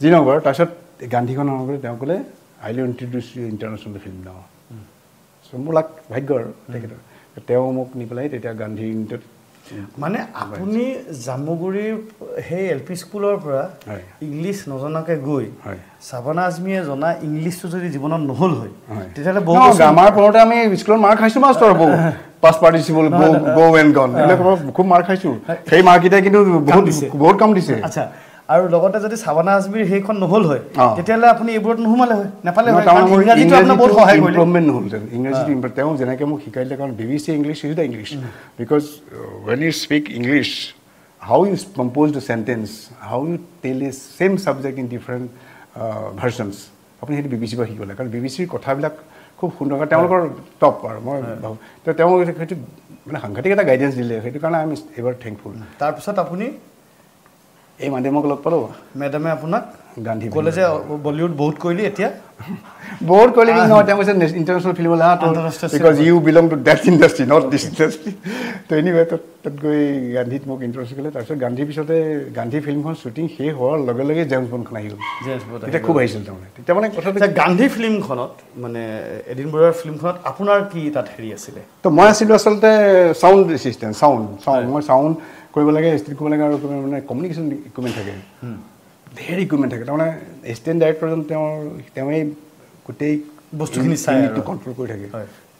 যি নহওক বাৰু তাৰপিছত গান্ধীখন কৰি তেওঁ ক'লে I will introduce you international film now so' মোৰ লাক ভাগ্য আৰু তেখেতৰ। তেওঁ মোক নি পেলাই তেতিয়া গান্ধী ইউনিটত মানে আপুনি জামুগুৰিৰ সেই এল পি স্কুলৰ পৰা। ইংলিছ নজনাকৈ গৈ চাবানা আজমীয়ে জনা ইংলিছটো যদি জীৱনত নহ'ল হয়। তেতিয়াহ'লে বহু ন, বছৰ- আমাৰ পঢ়োতে আমি স্কুলত মাৰ খাইছো মাষ্টৰ বহু পাছ পাৰ্টিচিপল গো এণ্ড গন এইবিলাক খুব মাৰ খাইছো। সেই মাৰকেইটাই কিন্তু বহুত। বহুত কাম দিছে। আচ্ছা। আৰু লগতে যদি চাবানা আজমীৰ সেইখন নহ'ল হয়। তেতিয়াহ'লে আপুনি এইবোৰত নোসোমালে হয়। নাপালে হয়। ইংৰাজীটো আপোনাক বহুত সহায় কৰিলে। ইম্প্ৰুভমেণ্ট নহ'ল যেন ইংৰাজীটো improve- তেওঁ যেনেকৈ মোক শিকাই দিলে কাৰণ B B C English is the English. Because when you speak English how you compose the sentence how you tell is same subject in different versions আপুনি সেইটো বি বি চিৰ পৰা শিকিব লাগে। কাৰণ বি বি চিৰ কথাবিলাক খুব সুন্দৰ। কাৰণ তেওঁলোকৰ টপ আৰু মই ভাবোঁ। তেওঁ সেইটো মানে সাংঘাতিক এটা গাইডেঞ্চ দিলে। সেইটো কাৰণে আমি এইবাৰ থেংকফুল তাৰপিছত আপুনি এই মাধ্যমক লগ পালোঁ। মেডামে আপোনাক গান্ধী ক'লে যে বলিউড বহুত কৰিলি এতিয়া। বহুত কৰিলে নহয় তেওঁ কৈছে ইণ্টাৰনেশ্যনেল ফিল্মলৈ আন্তঃৰাষ্ট্ৰীয় because you belong to that industry not this industry তো এনিৱে তাত তাত গৈ গান্ধীত মোক ইণ্টাৰেষ্ট কৰিলে। তাৰপিছত গান্ধীৰ পিছতে গান্ধী ফিল্মখন শ্বুটিং শেষ হোৱাৰ লগে লগে জেমছ বনখন আহি গ'ল। জেমছ তেতিয়া খুব আহিছিল তাৰমানে। তেতিয়া মানে কথাটো গান্ধী ফিল্মখনত মানে এদিন বৰুৱাৰ ফিল্মখনত আপোনাৰ কি তাত হেৰি আছিলে? তো মই আছিলোঁ আচলতে চাউণ্ড এছিষ্টেণ্ট চাউণ্ড চাউণ্ড মই চাউণ্ড কৰিব লাগে ষ্ট্ৰিট কৰিব লাগে আৰু মানে কমিউনিকেশ্যন ইকুইপমেণ্ট থাকে। ধেৰ ইকুইপমেণ্ট থাকে। তাৰমানে এছিষ্টেণ্ট ডাইৰেক্টৰজন তেওঁৰ তেওঁৱেই গোটেই বস্তুখিনি চাই। কণ্ট্ৰল কৰি থাকে।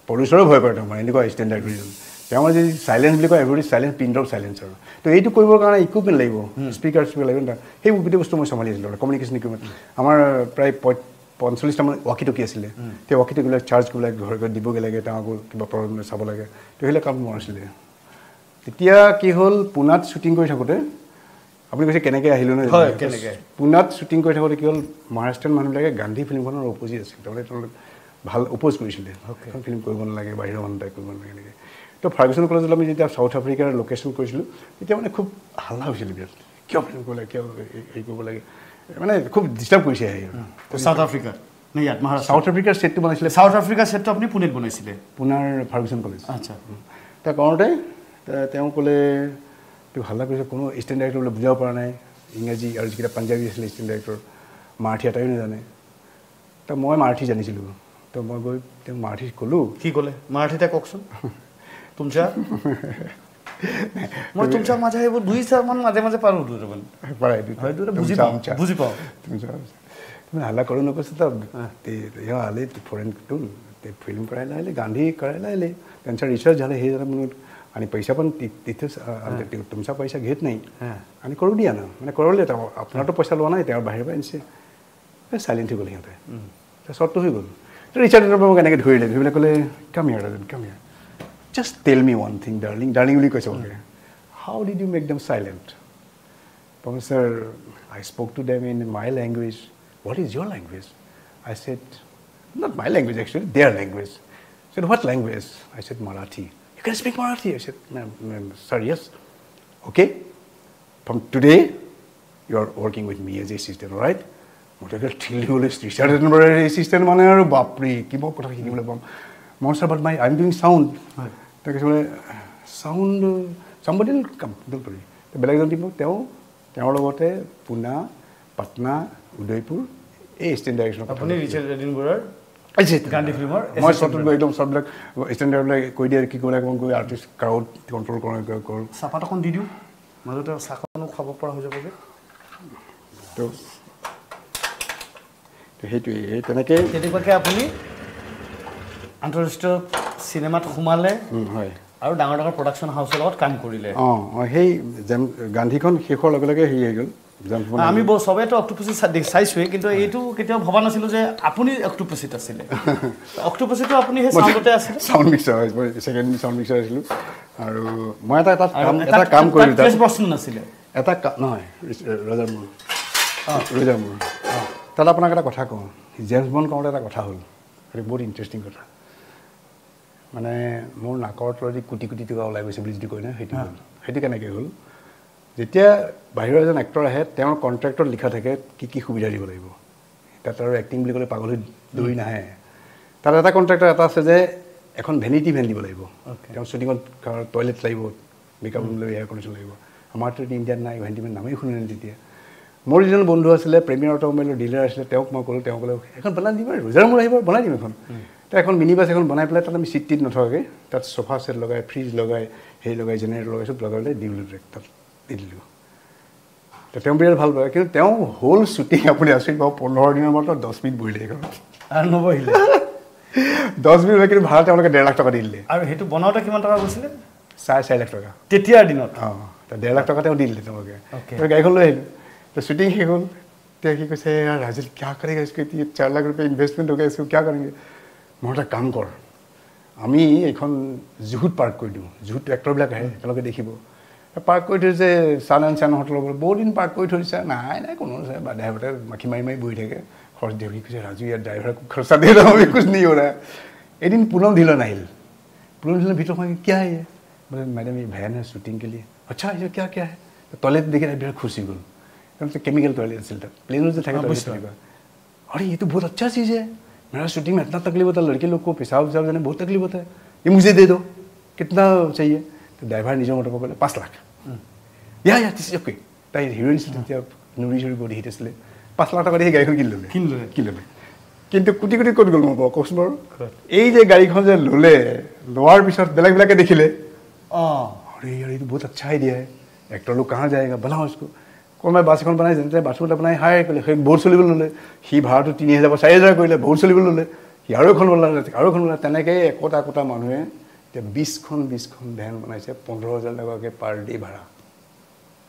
প্ৰডিউচাৰো ভয় কৰে তাৰমানে এনেকুৱা এছিষ্টেণ্ট ডাইৰেক্টৰজন তেওঁ যদি চাইলেঞ্চ বুলি কয় every silence pin drop silence আৰু। তো এইটো কৰিবৰ কাৰণে ইকুইপমেণ্ট লাগিব। স্পীকাৰ স্পীকাৰ লাগিব। সেই গোটেই বস্তু মই চম্ভালি আছিলোঁ। কমিউনিকেশ্যন ইকুইপমেণ্ট আমাৰ প্ৰায় পঞ্চল্লিছটামান ৱাকি টকি আছিলে। সেই ৱাকি টকিবিলাক চাৰ্জ কৰিব লাগে ঘৰে ঘৰে দিবগৈ লাগে তেওঁ আকৌ কিবা প্ৰব্লেম চাব লাগে। তো সেইবিলাক কাম মোৰ আছিলে। তেতিয়া কি হ'ল পুনাত শ্বুটিং কৰি থাকোঁতে আপুনি কৈছে কেনেকৈ আহিলোঁ ন? হয়, কেনেকে? পুনাত শ্বুটিং কৰি থাকোঁতে কি হ'ল মহাৰাষ্ট্ৰীয়ান মানুহবিলাকে গান্ধী ফিল্মখনৰ অপজিট আছিল। তাৰমানে তেওঁলোকে ভাল অপ'জ কৰিছিলে। ফিল্ম কৰিব নালাগে বাহিৰৰ মানুহ তাই কৰিব নালাগে এনেকৈ। তো ফাৰ্গুচন কলেজত আমি যেতিয়া চাউথ আফ্ৰিকাৰ লোকেশ্যন কৰিছিলোঁ তেতিয়া মানে খুব হাল্লা হৈছিলে বিৰাট। কিয় ফিল্ম কৰিব লাগে কিয় হেৰি কৰিব লাগে? মানে খুব ডিষ্টাৰ্ব কৰিছে আহি। চাউথ আফ্ৰিকা নে ইয়াত মহাৰাষ্ট্ৰ? চাউথ আফ্ৰিকাৰ ছেটটো বনাইছিলে। চাউথ আফ্ৰিকাৰ ছেটটো আপুনি পুনেত বনাইছিলে? পুনাৰ ফাৰ্গুচন কলেজ। আচ্ছা। তাৰ কৰোঁতে তেওঁ ক'লে তোক হাল্লা কৰিছে কোনো ষ্টেণ্ড ডাইৰেক্টৰ বোলে বুজাব পৰা নাই ইংৰাজী আৰু যিকেইটা পাঞ্জাবী আছিলে ষ্টেণ্ড ডাইৰেক্টৰ মাৰাঠী এটাইও নাজানে তো মই মাৰাঠী জানিছিলোঁ তো মই গৈ তেওঁক মাৰাঠী ক'লোঁ কি ক'লে মাৰাঠীতে কওকচোন তুমচা মই তুমচা মাজে এইবোৰ দুই চাৰমান মাজে মাজে পাৰোঁ দুটামান পাৰে হয়, দুটা বুজি পাওঁ, বুজি पाओ तुम्ही हल्ला करू नकोस तर ते हे आले ते फॉरेनकडून ते फिल्म करायला आले गांधी करायला आले त्यांचा रिसर्च झालं हे झालं म्हणून आणि पैसा पण ति तिथेच अ, आमच्या ते- तुमचा पैसा घेत नाही हां. आणि करू द्या ना মানে কৰলে তেওঁ আপোনাৰতো পইচা লোৱা নাই তেওঁৰ বাহিৰৰ পৰা আনিছে চাইলেণ্ট হৈ গ'ল সিহঁতে তাৰ চৰ্টটো হৈ গ'ল তো ৰিচাৰ্ডৰ পৰা মোক এনেকৈ ধৰিলে ধৰি পেলাই ক'লে কাম ইয়াৰ কাম ইয়াৰ just tell me one thing darling darling বুলি কৈছে okay how did you make them silent Professor, I spoke to them in my language. What is your language? I said, not my language actually, their language. I said, what language? I said, Marathi. You can speak Marathi? I said, ma'am, ma'am, sir, yes. Okay. From today, you are working with me as assistant, all right? মই তাকে ঠিলি গ'লে teacher assistant মানে আৰু বাপৰি কিবা কথা শিকিবলৈ পাম মই sir but my I am doing sound তাকে কৈছে বোলে চাউণ্ড চাম্বডি কাম কৰি বেলেগ এজন দিব তেওঁ তেওঁৰ লগতে পুনা পাটনা উদয়পুৰ এই ষ্টেণ্ড ডাইৰেকশ্যনৰ আপুনি ৰিচাৰ্ড বৰুৱাৰ গান্ধী ফিল্মৰ মই গৈ একদম চববিলাক ষ্টেণ্ডাৰ্ডবিলাক কৈ দিয়ে কি কৰিব লাগে মই গৈ আৰ্টিষ্ট ক্ৰাউড কণ্ট্ৰল কৰোঁ কৰোঁ চাহপাত অকণ দি দিওঁ মাজতে চাহকণো খাব পৰা হৈ যাবগৈ তো তো সেইটোৱেই সেই তেনেকৈ তেনেকুৱাকৈ আপুনি আন্তঃৰাষ্ট্ৰীয় চিনেমাত সোমালে হয় আৰু ডাঙৰ ডাঙৰ প্ৰডাকশ্যন হাউচৰ লগত কাম কৰিলে অঁ সেই গান্ধীখন শেষ হোৱাৰ লগে লগে হেৰি হৈ গ'ল আমি চবেইতো অক্টোপচি চাইছোৱেই কিন্তু এইটো কেতিয়াও ভবা নাছিলোঁ যে আপুনি অক্টোপচিত আছিলে। অক্টোপচিটো আপুনি সেই চাউণ্ডতে আছিলে? চাউণ্ড মিক্সাৰ হয় মই ছেকেণ্ড চাউণ্ড মিক্সাৰ আছিলোঁ। আৰু মই এটা এটা কাম এটা- কাম কৰিলোঁ প্ৰশ্ন নাছিলে। এটা নহয় ৰজাৰ মোৰ ৰজাৰ মোৰ তাত আপোনাক এটা কথা কওঁ। জেমছ বন কৰোঁতে এটা কথা হ'ল। সেইটো বহুত ইণ্টাৰেষ্টিং কথা। মানে মোৰ নাকৰ তলেদি কোটি কোটি টকা ওলাই গৈছে বুলি যিটো কয় ন সেইটো হ'ল। সেইটো কেনেকৈ হ'ল? যেতিয়া বাহিৰৰ এজন এক্টৰ আহে তেওঁৰ কণ্ট্ৰেক্টত লিখা থাকে কি কি সুবিধা দিব লাগিব। তাত আৰু এক্টিং বুলি ক'লে পাগল দৌৰি নাহে। তাত এটা কণ্ট্ৰেক্টৰ এটা আছে যে এখন ভেনিটি ভেন দিব লাগিব. তেওঁ শ্বুটিঙত টয়লেট লাগিব মেকআপ ৰুম লাগিব এয়াৰ কণ্ডিশ্যন লাগিব। আমাৰতো ইণ্ডিয়াত নাই ভেনিটি ভেন নামেই শুনিলে তেতিয়া। মোৰ যিজন বন্ধু আছিলে প্ৰেমিয়াৰ অট'মোবাইলৰ ডিলাৰ আছিলে তেওঁক মই ক'লোঁ তেওঁ ক'লে এখন বনাই দিম আৰু ৰোজাৰ মোৰ আহিব বনাই দিম এখন। তো এখন মিনি বাছ এখন বনাই পেলাই তাত আমি চিট টিট নথকাকৈ তাত চফা ছেট লগাই ফ্ৰিজ লগাই হেৰি লগাই জেনেৰেটৰ লগাই চব লগাই পেলাই দিলোঁ তাত দি দিলোঁ তেওঁ বিৰাট ভাল পায়। কিন্তু তেওঁ হ'ল শ্বুটিং আপুনি আচৰিত পাব পোন্ধৰ দিনৰ মাত্ৰ দহ মিনিট বহিলে আৰু নবহিলে? দহ মিনিট হ'লে কিন্তু ভাড়া তেওঁলোকে ডেৰ লাখ টকা দি দিলে। আৰু সেইটো বনাওঁতে কিমান টকা গৈছিলে? চাৰে চাৰি লাখ টকা। তেতিয়াৰ দিনত? অঁ ডেৰ লাখ টকা তেওঁ দি দিলে তেওঁলোকে। গাড়ীখন লৈ আহিলোঁ। তো শ্বুটিং শেষ হ'ল। তেতিয়া কি কৈছে ৰাজীৱ কিয় কৰি চাৰি লাখ ৰুপিয়া ইনভেষ্টমেণ্ট হৈ গৈছোঁ কিয় কৰিমগৈ মোৰ এটা কাম কৰ। আমি এইখন জুহুত পাৰ্ক কৰি দিওঁ। জুহুত ট্ৰেক্টৰবিলাক আহে তেওঁলোকে দেখিব। পাৰ্ক কৰি থৈছে চান এণ্ড চান হোটেলৰ পৰা বহুত দিন পাৰ্ক কৰি থৈ দিছে নাই নাই কোনো নাই বা ড্ৰাইভাৰে মাখি মাৰি মাৰি বহি থাকে খৰচ দিয়ে সি কৈছে ৰাজু ইয়াত ড্ৰাইভাৰ খৰচা দিয়ে না আমি কুছ नहीं हो रहा है এদিন পুনম ধিলন আহিল পুনম ধিলন ভিতৰত সোমাই কিয় আহে বোলে মেডাম এই ভেন হে শ্বুটিং के लिए अच्छा ये क्या क्या है টয়লেট দেখি বিৰাট খুচি গ'ল কেমিকেল টয়লেট আছিল তাত প্লেনত যে থাকে toilet তেনেকুৱা। अरे ये तो बहुत अच्छा चीज़ है मेरा शूटिंग में इतना तकलीफ होता है लड़के लोग को पेशाब वेशाब जाने में बहुत तकलीफ होता है ये मुझे दे दो कितना चाहिए तो ड्राइवर নিজৰ মতে ক'লে পাঁচ লাখ ইয়া ইয়া দিছ অ'কে তাই হিৰোইন আছিল তেতিয়া নুৰি চুৰি গৈ দেখিছিলে পাঁচ লাখ টকা দি সেই গাড়ীখন কিনি ল'লে কিনি ল'লে কিনি ল'লে কিন্তু কোটি কোটি ক'ত গ'ল মই কওক কওকচোন বাৰু এই যে গাড়ীখন যে ল'লে লোৱাৰ পিছত বেলেগবিলাকে দেখিলে অঁ অৰে এইটো বহুত আচ্ছা আইডিয়া এক্টৰ লোক কাহাঁ যায় বনাওঁ ইচকু কোনোবাই বাছ এখন বনাই যেনে বাছখন এটা বনাই হাই কৰিলে সেই বহুত চলিবলৈ ল'লে সি ভাড়াটো তিনি হেজাৰ চাৰি হেজাৰ কৰিলে বহুত চলিবলৈ ল'লে সি আৰু এখন ওলালে আৰু এখন ওলালে তেনেকৈয়ে একোটা একোটা মানুহে এতিয়া বিছখন বিছখন ভেন বনাইছে পোন্ধৰ হাজাৰ টকাকৈ পাৰ ডে ভাড়া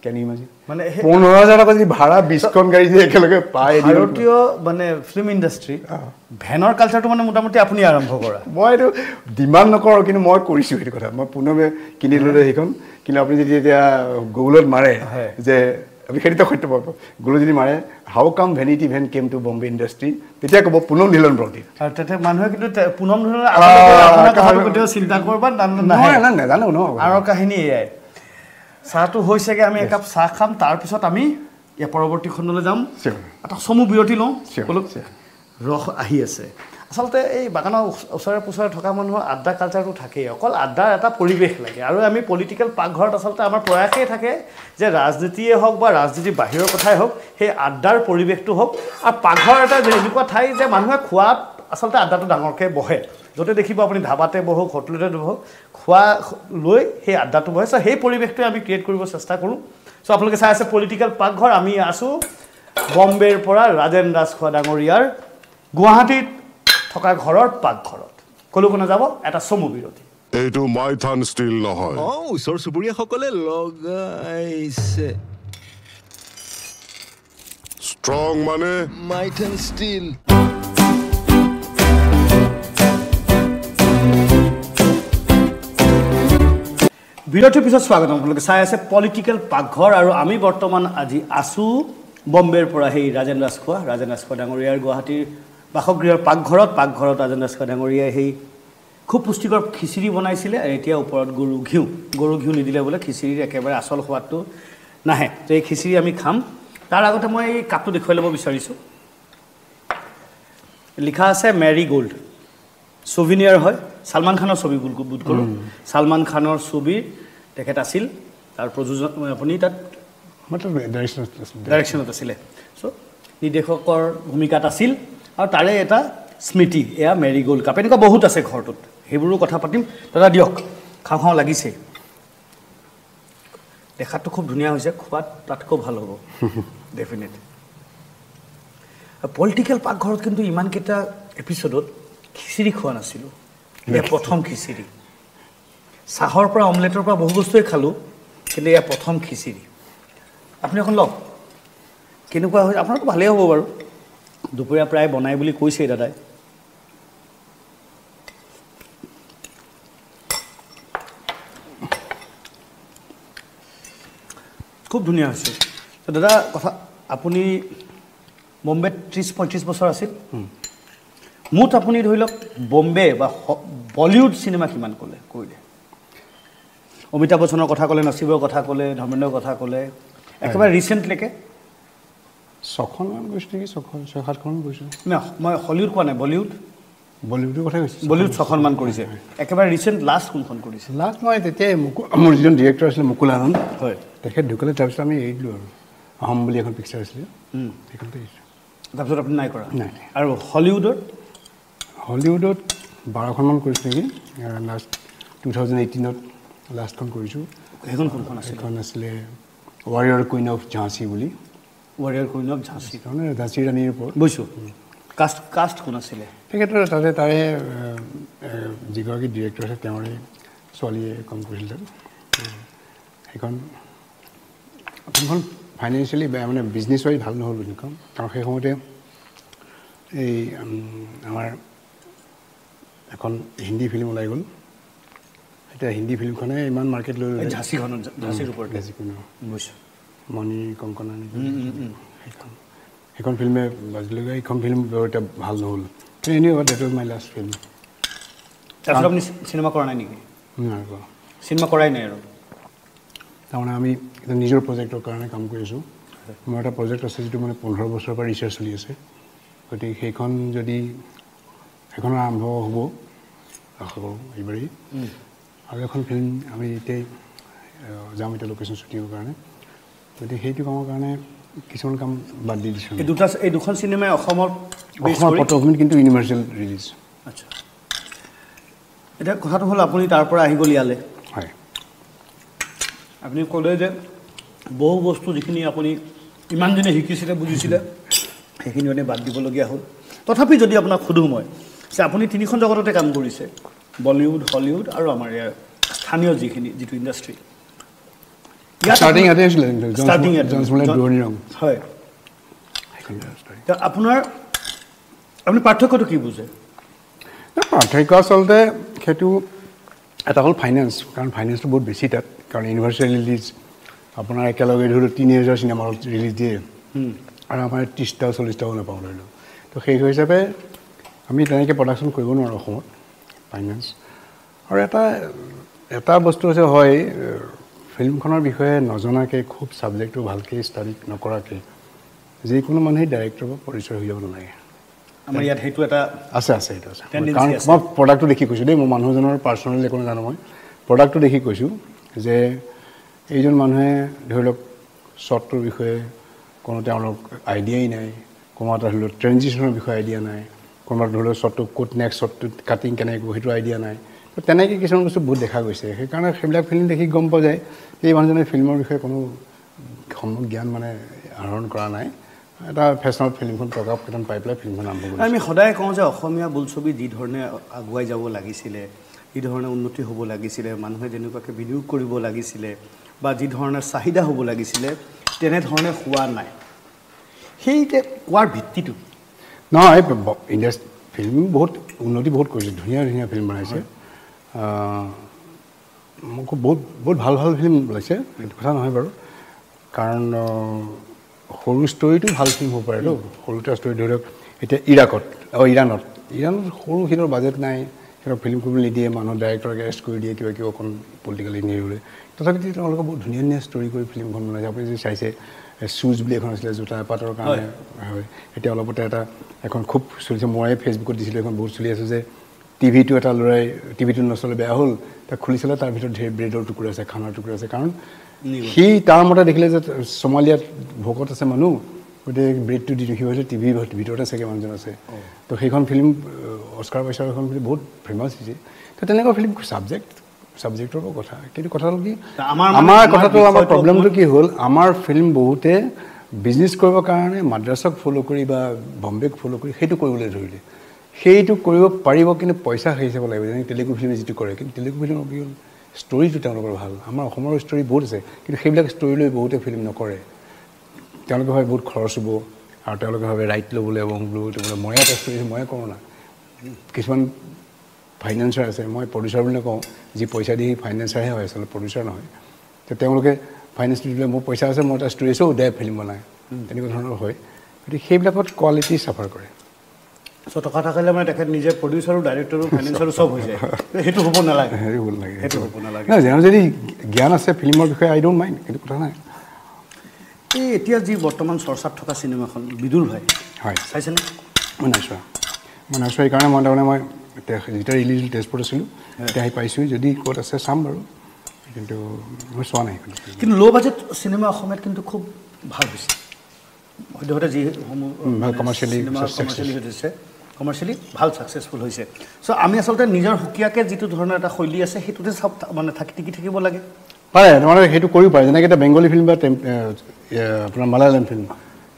কেন ইমাজিন মানে পোন্ধৰ হাজাৰ টকা যদি ভাড়া বিছখন গাড়ী যদি একেলগে পায় ভাৰতীয় মানে ফিল্ম ইণ্ডাষ্ট্ৰী ভেনৰ কালচাৰটো মানে মোটামুটি আপুনি আৰম্ভ কৰা। মই এইটো ডিমাণ্ড নকৰোঁ কিন্তু মই কৰিছোঁ সেইটো কথা। মই পুনমে কিনি ল'লে সেইখন। কিন্তু আপুনি যদি এতিয়া গুগলত মাৰে। যে আপুনি সেইটোতে সত্য পাব গুগলত যদি মাৰে how come vanity van came to Bombay industry তেতিয়া ক'ব পুনম ধিলন প্ৰতি আৰু তাতে মানুহে কিন্তু পুনম কেতিয়াও চিন্তা কৰবা নাজানো ন। আঁৰৰ কাহিনী এয়াই। চাহটো হৈছেগৈ আমি একাপ চাহ খাম তাৰপিছত আমি ইয়াৰ পৰৱৰ্তী খণ্ডলৈ যাম. এটা চমু বিৰতি লওঁ. ৰস আহি আছে। আচলতে এই বাগানৰ ওচ- ওচৰে পুচৰে থকা মানুহৰ আড্ডা কালচাৰটো থাকেই। অকল আড্ডাৰ এটা পৰিৱেশ লাগে। আৰু আমি পলিটিকেল পাকঘৰত আচলতে আমাৰ প্ৰয়াসেই থাকে যে ৰাজনীতিয়ে হওক বা ৰাজনীতিৰ বাহিৰৰ কথাই হওক সেই আড্ডাৰ পৰিৱেশটো হওক। আৰু পাকঘৰ এটা যে এনেকুৱা ঠাই যে মানুহে খোৱাত আচলতে আড্ডাটো ডাঙৰকৈ বহে। য'তে দেখিব আপুনি ধাবাতে বহক হোটেলতে বহক খোৱা লৈ সেই আড্ডাটো বহে। চ' সেই পৰিৱেশটোৱে আমি ক্ৰিয়েট কৰিব চেষ্টা কৰোঁ। চ' আপোনালোকে চাই আছে পলিটিকেল পাকঘৰ। আমি আছোঁ বম্বেৰ পৰা ৰাজেন ৰাজখোৱা ডাঙৰীয়াৰ গুৱাহাটীত থকা ঘৰৰ পাকঘৰত। ক'লৈকো নাযাব এটা চমু বিৰতি। এইটো মাইথান ষ্টিল নহয়। অ ওচৰ চুবুৰীয়াসকলে লগাইছে। ষ্ট্ৰং মানে? মাইথেন ষ্টিল। বিৰতিৰ পিছত স্বাগতম আপোনালোকে চাই আছে পলিটিকেল পাকঘৰ আৰু আমি বৰ্তমান আজি আছোঁ বম্বেৰ পৰা। সেই ৰাজেন ৰাজখোৱা ৰাজেন ৰাজখোৱা ডাঙৰীয়াৰ গুৱাহাটীৰ বাসগৃহৰ পাকঘৰত পাকঘৰত ৰাজেন ৰাজখোৱা ডাঙৰীয়াই সেই খুব পুষ্টিকৰ খিচিৰি বনাইছিলে এতিয়া ওপৰত গৰু ঘিউ গৰু ঘিউ নিদিলে বোলে খিচিৰিৰ একেবাৰে আচল সোৱাদটো নাহে। তো এই খিচিৰি আমি খাম। তাৰ আগতে মই এই কাপটো দেখুৱাই ল'ব বিচাৰিছোঁ। লিখা আছে মেৰী গ'ল্ড ছবিনিয়াৰ হয়। ছালমান খানৰ ছবি বোধ কৰোঁ। ছালমান খানৰ ছবিৰ তেখেত আছিল। তাৰ প্ৰযোজন আপুনি তাত ডাইৰেকশ্যনত আছিলে। চ' নিৰ্দেশকৰ ভূমিকাত আছিল। আৰু তাৰে এটা স্মৃতি এয়া মেৰী গ'ল্ড কাপ এনেকুৱা বহুত আছে ঘৰটোত। সেইবোৰো কথা পাতিম। দাদা দিয়ক খাওঁ খাওঁ লাগিছে। দেখাতটো খুব ধুনীয়া হৈছে। খোৱাত তাতকৈ ভাল হ'ব। ডেফিনেট পলিটিকেল পাকঘৰত কিন্তু ইমানকেইটা এপিছ'ডত খিচিৰি খোৱা নাছিলোঁ। এয়া প্ৰথম খিচিৰি। চাহৰ পৰা অমলেটৰ পৰা বহু বস্তুৱে খালোঁ কিন্তু এয়া প্ৰথম খিচিৰি। আপুনি এখন লওক। কেনেকুৱা হয় আপোনাৰতো ভালেই হ'ব বাৰু। দুপৰীয়া প্ৰায় বনাই বুলি কৈছেই দাদাই। খুব ধুনীয়া হৈছে। দাদা কথা আপুনি বম্বেত ত্ৰিছ পঁয়ত্ৰিছ বছৰ আছিল। মুঠ আপুনি ধৰি লওক বম্বে বা বলিউড চিনেমা কিমান ক'লে কৰিলে অমিতাভ বচ্চনৰ কথা ক'লে নচিবৰ কথা ক'লে ধৰ্মেন্দ্ৰৰ কথা ক'লে একেবাৰে ৰিচেণ্টলৈকে ছখনমান গৈছোঁ নেকি? ছখন ছয় সাতখনমান গৈছোঁ। ন মই হলিউড কোৱা নাই বলিউড? বলিউডৰ কথা কৈছোঁ। বলিউড ছখনমান কৰিছে। একেবাৰে ৰিচেণ্ট লাষ্ট কোনখন কৰিছে? লাষ্ট মই তেতিয়াই মোৰ যিজন ডিৰেক্টৰ আছিলে মুকুল আনন্দ হয়। তেখেত ঢুকালে তাৰপিছত আমি এৰি দিলোঁ আৰু। আহোম বুলি এখন পিকচাৰ আছিলে। সেইখনতে এৰিছোঁ। তাৰপিছত আপুনি নাই কৰা? নাই, নাই। আৰু হলিউডৰ? হলিউডত বাৰখনমান কৰিছোঁ নেকি? লাষ্ট টু থাউজেণ্ড এইটিনত লাষ্টখন কৰিছোঁ। সেইখন কোনখন সেইখন আছিলে ৱাৰিয়ৰ কুইন অফ ঝাঁচি বুলি। ৱাৰিয়াৰ কুইন অফ ঝাঁচি তাৰমানে ঝাঁচি ৰাণীৰ ওপৰত। বুজিছোঁ। কাষ্ট কাষ্ট কোন আছিলে? তেখেতৰ তাতে তাৰে যিগৰাকী ডিৰেক্টৰ আছে তেওঁৰে ছোৱালীয়ে কাম কৰিছিল তাত। সেইখন ফিল্মখন ফাইনেন্সিয়েলি বেয়া মানে বিজনেছ ৱাইজ ভাল নহ'ল ফিল্মখন কাৰণ সেই সময়তে এই আমাৰ এখন হিন্দী ফিল্ম ওলাই গ'ল। এতিয়া হিন্দী ফিল্মখনে ইমান মাৰ্কেট লৈ এই ল'লে ঝাঁচীখনত ঝাঁচীৰ ওপৰতে। বেছিকৈ বুজিছোঁ। মণি কংকনা নেকি? সেইখন। সেইখন ফিল্মে আজিলৈকে এইখন ফিল্ম বৰ এটা ভাল নহ'ল। এনেই that was my last film তাৰপিছত আপুনি চিনেমা কৰা নাই নেকি? নাই চিনেমা কৰাই নাই আৰু? তাৰমানে আমি নিজৰ প্ৰজেক্টৰ কাৰণে কাম কৰি আছোঁ। মোৰ এটা প্ৰজেক্ট আছে যিটো মানে পোন্ধৰ বছৰৰ পৰা ৰিচাৰ্চ চলি আছে। গতিকে সেইখন যদি সেইখন আৰম্ভ হ'ব আশা কৰোঁ এইবাৰেই আৰু এখন ফিল্ম আমি এতিয়াই যাম এতিয়া লোকেশ্যন শ্বুটিঙৰ কাৰণে গতিকে সেইটো কামৰ কাৰণে কিছুমান কাম বাদ দি দিছোঁ এই দুটা এই দুখন চিনেমাই অসমত অসমৰ কৰি- পটভূমিত কিন্তু ইউনিভাৰ্চেল ৰিলিজ আচ্ছা এতিয়া কথাটো হ'ল আপুনি তাৰ পৰা আহি গ'ল ইয়ালৈ হয় আপুনি ক'লে যে বহু বস্তু যিখিনি আপুনি ইমান দিনে শিকিছিলে বুজিছিলে সেইখিনি মানে বাদ দিবলগীয়া হ'ল তথাপি যদি আপোনাক সোধোঁ মই আপুনি তিনিখন জগততে কাম কৰিছে। বলিউড হলিউড আৰু আমাৰ ইয়াৰ স্থানীয় যিখিনি যিটো ইণ্ডাষ্ট্ৰী হয়। আপোনাৰ আপুনি পাৰ্থক্যটো কি বুজে? পাৰ্থক্য আচলতে সেইটো এটা হ'ল ফাইনেন্স কাৰণ ফাইনেন্সটো বহুত বেছি তাত কাৰণ ইউনিভাৰ্চেল ৰিলিজ আপোনাৰ একেলগে ধৰি লওক তিনি হাজাৰ চিনেমা ৰিলিজ দিয়ে। আৰু আমাৰ ত্ৰিছটা চল্লিছটাও নাপাওঁ ধৰি লওক। তো সেই হিচাপে আমি তেনেকৈ প্ৰডাকশ্যন কৰিব নোৱাৰোঁ অসমত ফাইনেন্স আৰু এটা এটা বস্তু হৈছে হয় ফিল্মখনৰ বিষয়ে নজনাকৈ খুব ছাবজেক্টটো ভালকৈ ষ্টাডি নকৰাকৈ। যিকোনো মানুহেই ডাইৰেক্টৰ পৰিচয় হৈ যাব নালাগে। আমাৰ ইয়াত সেইটো এটা আছে আছে সেইটো আছে। কাৰণ। মই প্ৰডাক্টটো দেখি কৈছোঁ দেই মই মানুহজনৰ পাৰ্চনেলি একো নাজানো মই। প্ৰডাক্টটো দেখি কৈছোঁ যে এইজন মানুহে ধৰি লওক শ্বটটোৰ বিষয়ে কোনো তেওঁলোক আইডিয়াই নাই কোনোবা এটা ধৰি লওক ট্ৰেঞ্জিশ্যনৰ বিষয়ে আইডিয়া নাই। কোনোবা ধৰি লওক শ্বটটো ক'ত নেক্সট শ্বটটোত কাটিং কেনেকৈ কৰিব সেইটো আইডিয়া নাই। তেনেকৈ কিছুমান বস্তু বহুত দেখা গৈছে। সেইকাৰণে সেইবিলাক ফিল্ম দেখি গম পোৱা যায় এই মানুহজনে ফিল্মৰ বিষয়ে কোনো সম্যক জ্ঞান মানে আহৰণ কৰা নাই। এটা ফেশ্বনত ফিল্মখন প্ৰকাশ কেইটামান পাই পেলাই ফিল্মখন আৰম্ভ কৰিছে। আমি সদায় কওঁ যে অসমীয়া বোলছবি যি ধৰণে আগুৱাই যাব লাগিছিলে যি ধৰণে উন্নতি হ'ব লাগিছিলে মানুহে যেনেকুৱাকৈ বিনিয়োগ কৰিব লাগিছিলে বা যি ধৰণে চাহিদা হ'ব লাগিছিলে তেনেধৰণে হোৱা নাই। সেই কোৱাৰ ভিত্তিটো নহয় ইণ্ডাষ্ট্ৰি ফিল্ম বহুত উন্নতি বহুত কৰিছে ধুনীয়া ধুনীয়া ফিল্ম বনাইছে। মোকো বহুত বহুত ভাল ভাল ফিল্ম ওলাইছে সেইটো কথা নহয় বাৰু। কাৰণ সৰু ষ্টৰিটো ভাল ফিল্ম হ'ব পাৰেতো সৰু এটা ষ্টৰি ধৰি লওক এতিয়া ইৰাকত অঁ ইৰাণত। ইৰাণত সৰু সিহঁতৰ বাজেট নাই সিহঁতৰ ফিল্ম কৰিবলৈ নিদিয়ে মানুহ ডাইৰেক্টৰক এৰেষ্ট কৰি দিয়ে কিবা কিবা অকণ পলিটিকেলি নিবলৈ তথাপি তেওঁলোকে বহুত ধুনীয়া ধুনীয়া ষ্টৰি কৰি ফিল্মখন বনাইছে। আপুনি যদি চাইছে শ্বুজ বুলি এখন আছিলে জোতা এপাতৰ কাৰণে হয়। এতিয়া অলপতে এটা এখন খুব চলিছে মই ফেচবুকত দিছিলোঁ এখন বহুত চলি আছে যে টিভিটো এটা ল'ৰাই টিভিটো নচলে বেয়া হ'ল তাক খুলি চালে তাৰ ভিতৰত ধেৰ ব্ৰেডৰ টুকুৰা আছে খানাৰ টুকুৰা আছে কাৰণ সি তাৰ মতে দেখিলে যে চমালিয়াত ভোকত আছে মানুহ গতিকে ব্ৰেডটো দি সি হৈছে টিভিৰ ভিতৰতে চাগে মানুহজন আছে। তো সেইখন ফিল্ম অস্কাৰ পাইছাৰ এখন ফিল্ম বহুত ফেমাছ হৈছে। তো তেনেকুৱা ফিল্ম ছাবজেক্ট ছাবজেক্টৰ কথা। কিন্তু কথা হ'ল কি আমাৰ কথাটো আমাৰ প্ৰব্লেমটো কি হ'ল আমাৰ ফিল্ম বহুতে বিজনেছ কৰিবৰ কাৰণে মাদ্ৰাছক ফ'ল' কৰি বা বম্বেক ফ'ল' কৰি সেইটো কৰিবলৈ ধৰিলে। সেইটো কৰিব পাৰিব কিন্তু পইচা সেই হিচাপে লাগিব যেনে তেলেগু ফিল্মে যিটো কৰে। কিন্তু তেলেগু ফিল্মৰ কি হ'ল ষ্টৰিটো তেওঁলোকৰ ভাল। আমাৰ অসমৰ ষ্টৰি বহুত আছে কিন্তু সেইবিলাক ষ্টৰি লৈ বহুতে ফিল্ম নকৰে। তেওঁলোকে ভাবে বহুত খৰচ হ'ব আৰু তেওঁলোকে ভাবে ৰাইট ল'বলৈ হ'ব বোলো ময়ে এটা ষ্টৰি ময়ে কৰোঁ না। কিছুমান ফাইনেন্সাৰ আছে মই প্ৰডিউচাৰ বুলি নকওঁ যি পইচা দি ফাইনেন্সাৰহে হয় আচলতে প্ৰডিউচাৰ নহয়। তো তেওঁলোকে ফাইনেন্স দিলে মোৰ পইচা আছে মই এটা ষ্টৰি আছোঁ দে ফিল্ম বনাই। তেনেকুৱা ধৰণৰ হয়। গতিকে সেইবিলাকত কোৱালিটি চাফাৰ কৰে। চ' টকা থাকিলে মানে তেখেত নিজে প্ৰডিউচাৰো ডাইৰেক্টৰো ফাইনেন্সাৰো চব হৈ যায়। সেইটো হ'ব নালাগে। হ'ব সেইটো হ'ব নালাগে। নাই যেনে যদি জ্ঞান আছে ফিল্মৰ বিষয়ে আই ডোণ্ট মাইণ্ড সেইটো কথা নাই। এই এতিয়া যি বৰ্তমান চৰ্চাত থকা চিনেমাখন বিদুল ভাই হয়। চাইছেনে? মই নাই চোৱা মই নাই চোৱা সেইকাৰণে মই তাৰমানে মই এতিয়া যেতিয়া ৰিলিজ তেজপুৰত আছিলোঁ তেতিয়া আহি পাইছোঁ যদি ক'ত আছে চাম বাৰু। কিন্তু মই চোৱা নাই। কিন্তু ল' বাজেট চিনেমা অসমীয়াত কিন্তু খুব ভাল হৈছে। সদ্যহতে যিসমূহ success- কমাৰ্চিয়েলি হৈছে। কমাৰ্চিয়েলি ভাল ছাকচেছফুল হৈছে। চ' আমি আচলতে নিজৰ সুকীয়াকৈ যিটো ধৰণৰ এটা শৈলী আছে সেইটোতে চব মানে থাকি টিকি থাকিব লাগে। পাৰে মানে সেইটো কৰিব পাৰে। যেনেকৈ এটা বেংগলী ফিল্ম বা আপোনাৰ মালায়ালম ফিল্ম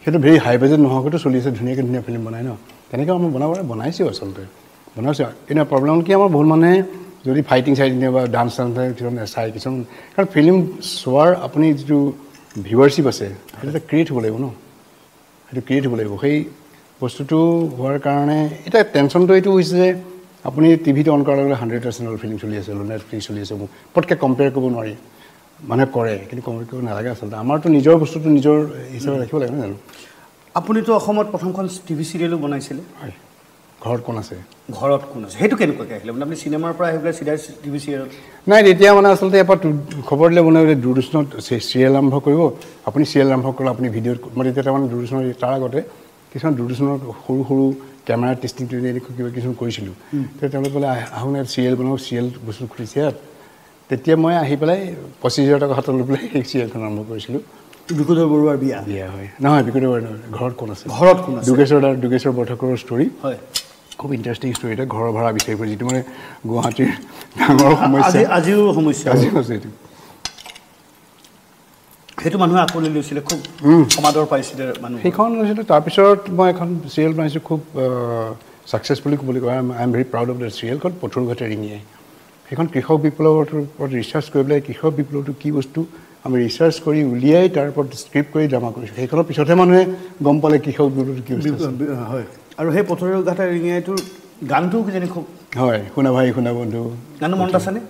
সেইটো ভেৰি হাই বাজেট নোহোৱাকৈতো চলি আছে। ধুনীয়াকৈ ধুনীয়া ফিল্ম বনাই ন। তেনেকৈ আমি বনাব পাৰে বনাইছোঁ আচলতে। বনাইছোঁ কিন্তু প্ৰব্লেম কি আমাৰ বহুত মানুহে যদি ফাইটিং চাইটিং বা ডান্স চান্স কিছুমান চাই কিছুমান কাৰণ ফিল্ম চোৱাৰ আপুনি যিটো ভিউৱাৰশ্বিপ আছে সেইটো এটা ক্ৰিয়েট হ'ব লাগিব ন? সেইটো ক্ৰিয়েট হ'ব লাগিব। সেই বস্তুটো হোৱাৰ কাৰণে এতিয়া টেনশ্যনটো এইটো হৈছে যে আপুনি টিভিটো অন কৰাৰ লগে লগে হাণ্ড্ৰেড পাৰ্চেণ্টৰ ফিল্ম চলি আছে নেটফ্লিক্স চলি আছে মোক পটকৈ কম্পেয়াৰ কৰিব নোৱাৰি। মানুহে কৰে কিন্তু কম্পেয়াৰ কৰিব নালাগে আচলতে। আমাৰতো নিজৰ বস্তুটো নিজৰ হিচাপে ৰাখিব লাগে নহয় জানো? আপুনিতো অসমত প্ৰথমখন টিভি চিৰিয়েলো বনাইছিলে। হয়। ঘৰত কোন আছে? ঘৰত কোন আছে? সেইটো কেনেকুৱাকৈ আহিলে? মানে আপুনি চিনেমাৰ পৰা আহি পেলাই চিধা টিভি চিৰিয়েলত নাই তেতিয়া মানে আচলতে ইয়াৰ পৰা দূৰ- খবৰ দিলে বোলে দূৰদৰ্শনত চিৰিয়েল আৰম্ভ কৰিব। আপুনি চিৰিয়েল আৰম্ভ কৰিলে আপুনি ভিডিঅ'ত মই তেতিয়া তাৰমানে দূৰদৰ্শনৰ তাৰ আগতে কিছুমান দূৰদৰ্শনৰ সৰু সৰু কেমেৰা টেষ্টিং টেষ্টিং এনেকুৱা কিবা কিছুমান কৰিছিলোঁ। তেতিয়া তেওঁলোকে ক'লে আহ- ইয়াত চিৰিয়েল বনাওঁ চিৰিয়েল বস্তু খুলিছে ইয়াত। তেতিয়া মই আহি পেলাই পঁচিছ হাজাৰ টকা হাতত লৈ পেলাই সেই চিৰিয়েলখন আৰম্ভ কৰিছিলোঁ। বিকুধৰ বৰুৱাৰ বিয়া? বিয়া হয়। নহয় বিকুট নহয়। ঘৰত কোন আছে? ঘৰত কোন আছে? দুগেশ্বৰ দা দুগেশ্বৰ বৰঠাকুৰৰ ষ্টৰী হয়। খুব ইণ্টাৰেষ্টিং ষ্টৰী এটা ঘৰৰ ভাড়া বিচাৰি ফুৰে যিটো মানে গুৱাহাটীৰ ডাঙৰ সমস্যা। আজি আজিও সমস্যা। আজিও আছে এইটো। সেইটো মানুহে আঁকোৱালি লৈছিলে খুব সমাদৰ পাইছিলে মানুহ। সেইখন লৈছিলোঁ। তাৰপিছত মই এখন চিৰিয়েল বনাইছোঁ খুব ছাকচেছফুলি ক'বলৈ কয়। I am very proud of the চিৰিয়েলখন পথৰুঘাটে ৰিঙিয়াই। সেইখন কৃষক বিপ্লৱৰ ওপৰত ৰিচাৰ্চ কৰি পেলাই কৃষক বিপ্লৱটো কি বস্তু আমি ৰিচাৰ্চ কৰি উলিয়াই তাৰ ওপৰত স্ক্ৰিপ্ট কৰি ড্ৰামা কৰিছোঁ। সেইখনৰ পিছতহে মানুহে গম পালে কৃষক বিপ্লৱটো কি বস্তু হয়। আৰু সেই পথৰৰ ঘাটে ৰিঙিয়াইটোৰ গানটোও কিজানি খুব হয় শুনা ভাই শুনা বন্ধু। গানটো মনত আছেনে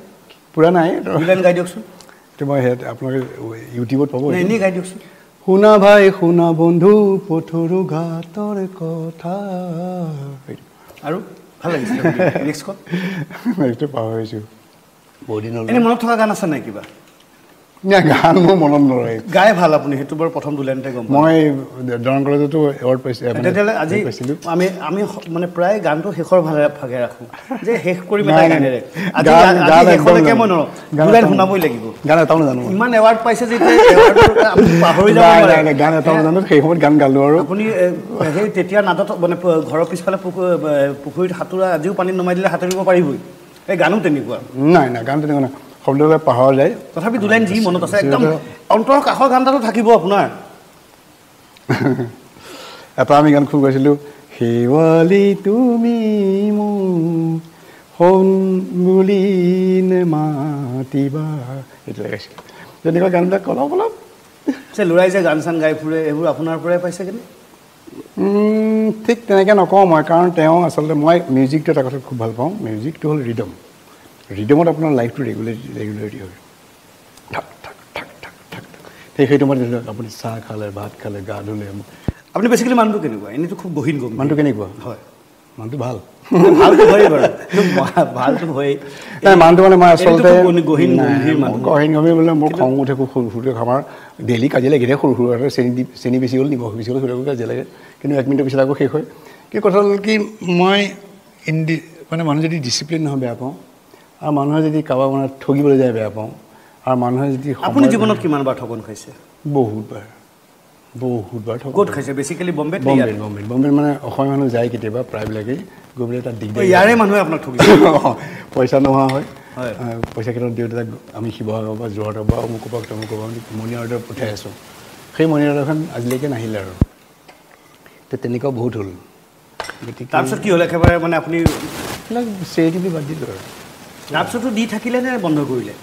পূৰা নাই। দুলাইন গাই দিয়কচোন। এইটো মই সেই আপোনালোকে ইউটিউবত পাব। এনেই গাই দিয়কচোন। শুনা ভাই শুনা বন্ধু পথৰু ঘাটৰ কথা। আৰু ভাল লাগিছিলে নেক্সট কল পাহৰিছোঁ। বহুত দিন হ'ল। এনেই মনত থকা গান আছে নাই কিবা? নাই গান মোৰ মনত নৰয়। গাই ভাল আপুনি সেইটো বাৰু প্ৰথম দুলাইনতে গম মই দৰং কলেজতো এৱাৰ্ড পাইছোঁ তেতিয়াহ'লে আজি পাইছিলোঁ। আমি আমি মানে প্ৰায় গানটো শেষৰ ভাগে ভাগে ৰাখোঁ। যে শেষ কৰিম এটা। গানেৰে। শেষলৈকে মই। নৰওঁ। দুলাইন একদম শুনাবই লাগিব। গান এটাও নাজানো। ইমান এৱাৰ্ড পাইছে যেতিয়া আমি পাহৰি যাব গান এটাও নাজানো সেই সময়ত গান গালোঁ আৰু। আপুনি সেই তেতিয়া নাদত মানে ঘৰৰ পিছফালে পুখুৰীত সাঁতোৰা আজিও পানীত নমাই দিলে সাঁতুৰিব পাৰিবই। এই গানো তেনেকুৱা। নাই নাই গান তেনেকুৱা নাই। শব্দবিলাক পাহৰা যায়। তথাপি দুলাইন যি মনত আছে একদম অন্তৰৰ কাষৰ গান থাকিব আপোনাৰ। এটা আমি গান খুব গাইছিলোঁ শেৱালি তুমি মোক সোণ বুলি নেমাতিবা এইটো গাইছিলোঁ। তেনেকুৱা গানবিলাক অলপ অলপ ল'ৰাই যে গান চান গাই ফুৰে এইবোৰ আপোনাৰ পৰাই পাইছে কেনে? ঠিক তেনেকৈ নকওঁ মই কাৰণ তেওঁ আচলতে মই মিউজিকটো এটা কথা খুব ভাল পাওঁ মিউজিকটো হ'ল ৰিদম ৰিদমত আপোনাৰ লাইফটো ৰেগুলাৰিটি ৰেগুলাৰিটি হয়। ঠাক ঠাক ঠাক ঠাক ঠাক ঠাক সেই সেইটো সময়ত ধৰি লওক আপুনি চাহ খালে ভাত খালে গা ধুলে আপুনি বেছিকেলি মানুহটো কেনেকুৱা? এনেইতো খুব গহীন গম মানুহটো কেনেকুৱা? হয়। মানুহটো ভাল। ভালটো হয়েই বাৰু। ভালটো হয়েই। নাই মানুহটো মানে মই আচলতে গহীন গম্ভীৰ মানুহ। গহীন গম্ভীৰ বোলে মোৰ খং উঠে খুব সৰু সৰুতে আমাৰ ডেইলি কাজিয়া লাগি থাকে সৰু সৰু চেনি চেনি বেছি হ'ল নিমখ বেছি হ'ল সৰু কাজিয়া লাগে কিন্তু এক মিনিটৰ পিছত আকৌ শেষ হয়। কি কথা হ'ল কি মই ইণ্ডি মানে মানুহ যদি ডিচিপ্লিন নহয় বেয়া পাওঁ আৰু মানুহে যদি কাৰোবাক মানে ঠগিবলৈ যায় বেয়া পাওঁ আৰু মানুহে যদি আপুনি জীৱনত কিমান বাৰ ঠগন খাইছে? বহুতবাৰ বহুতবাৰ ঠগ ক'ত খাইছে। বেছিকেলি বম্বে ইয়াত? বম্বে বম্বেত মানে অসমীয়া মানুহ যায় কেতিয়াবা প্ৰায়বিলাকেই গৈ পেলাই তাত দিগদাৰ ইয়াৰে মানুহে আপোনাক ঠগিছে। পইচা নোহোৱা হয়। পইচা কেইটামান দেউতাক আমি শিৱসাগৰ বা যোৰহাটৰ পৰা অমুকৰ পৰা তমুকৰ পৰা মণি অৰ্ডাৰ পঠাই আছোঁ। সেই মণি অৰ্ডাৰখন আজিলৈকে নাহিলে আৰু। তো তেনেকুৱা বহুত হ'ল। গতিকে তাৰপিছত কি হ'ল? একেবাৰে মানে আপুনি এইবিলাক চেৰি টিপি বাদ দিলোঁ আৰু। তাৰপিছতো দি থাকিলে নে বন্ধ কৰিলে?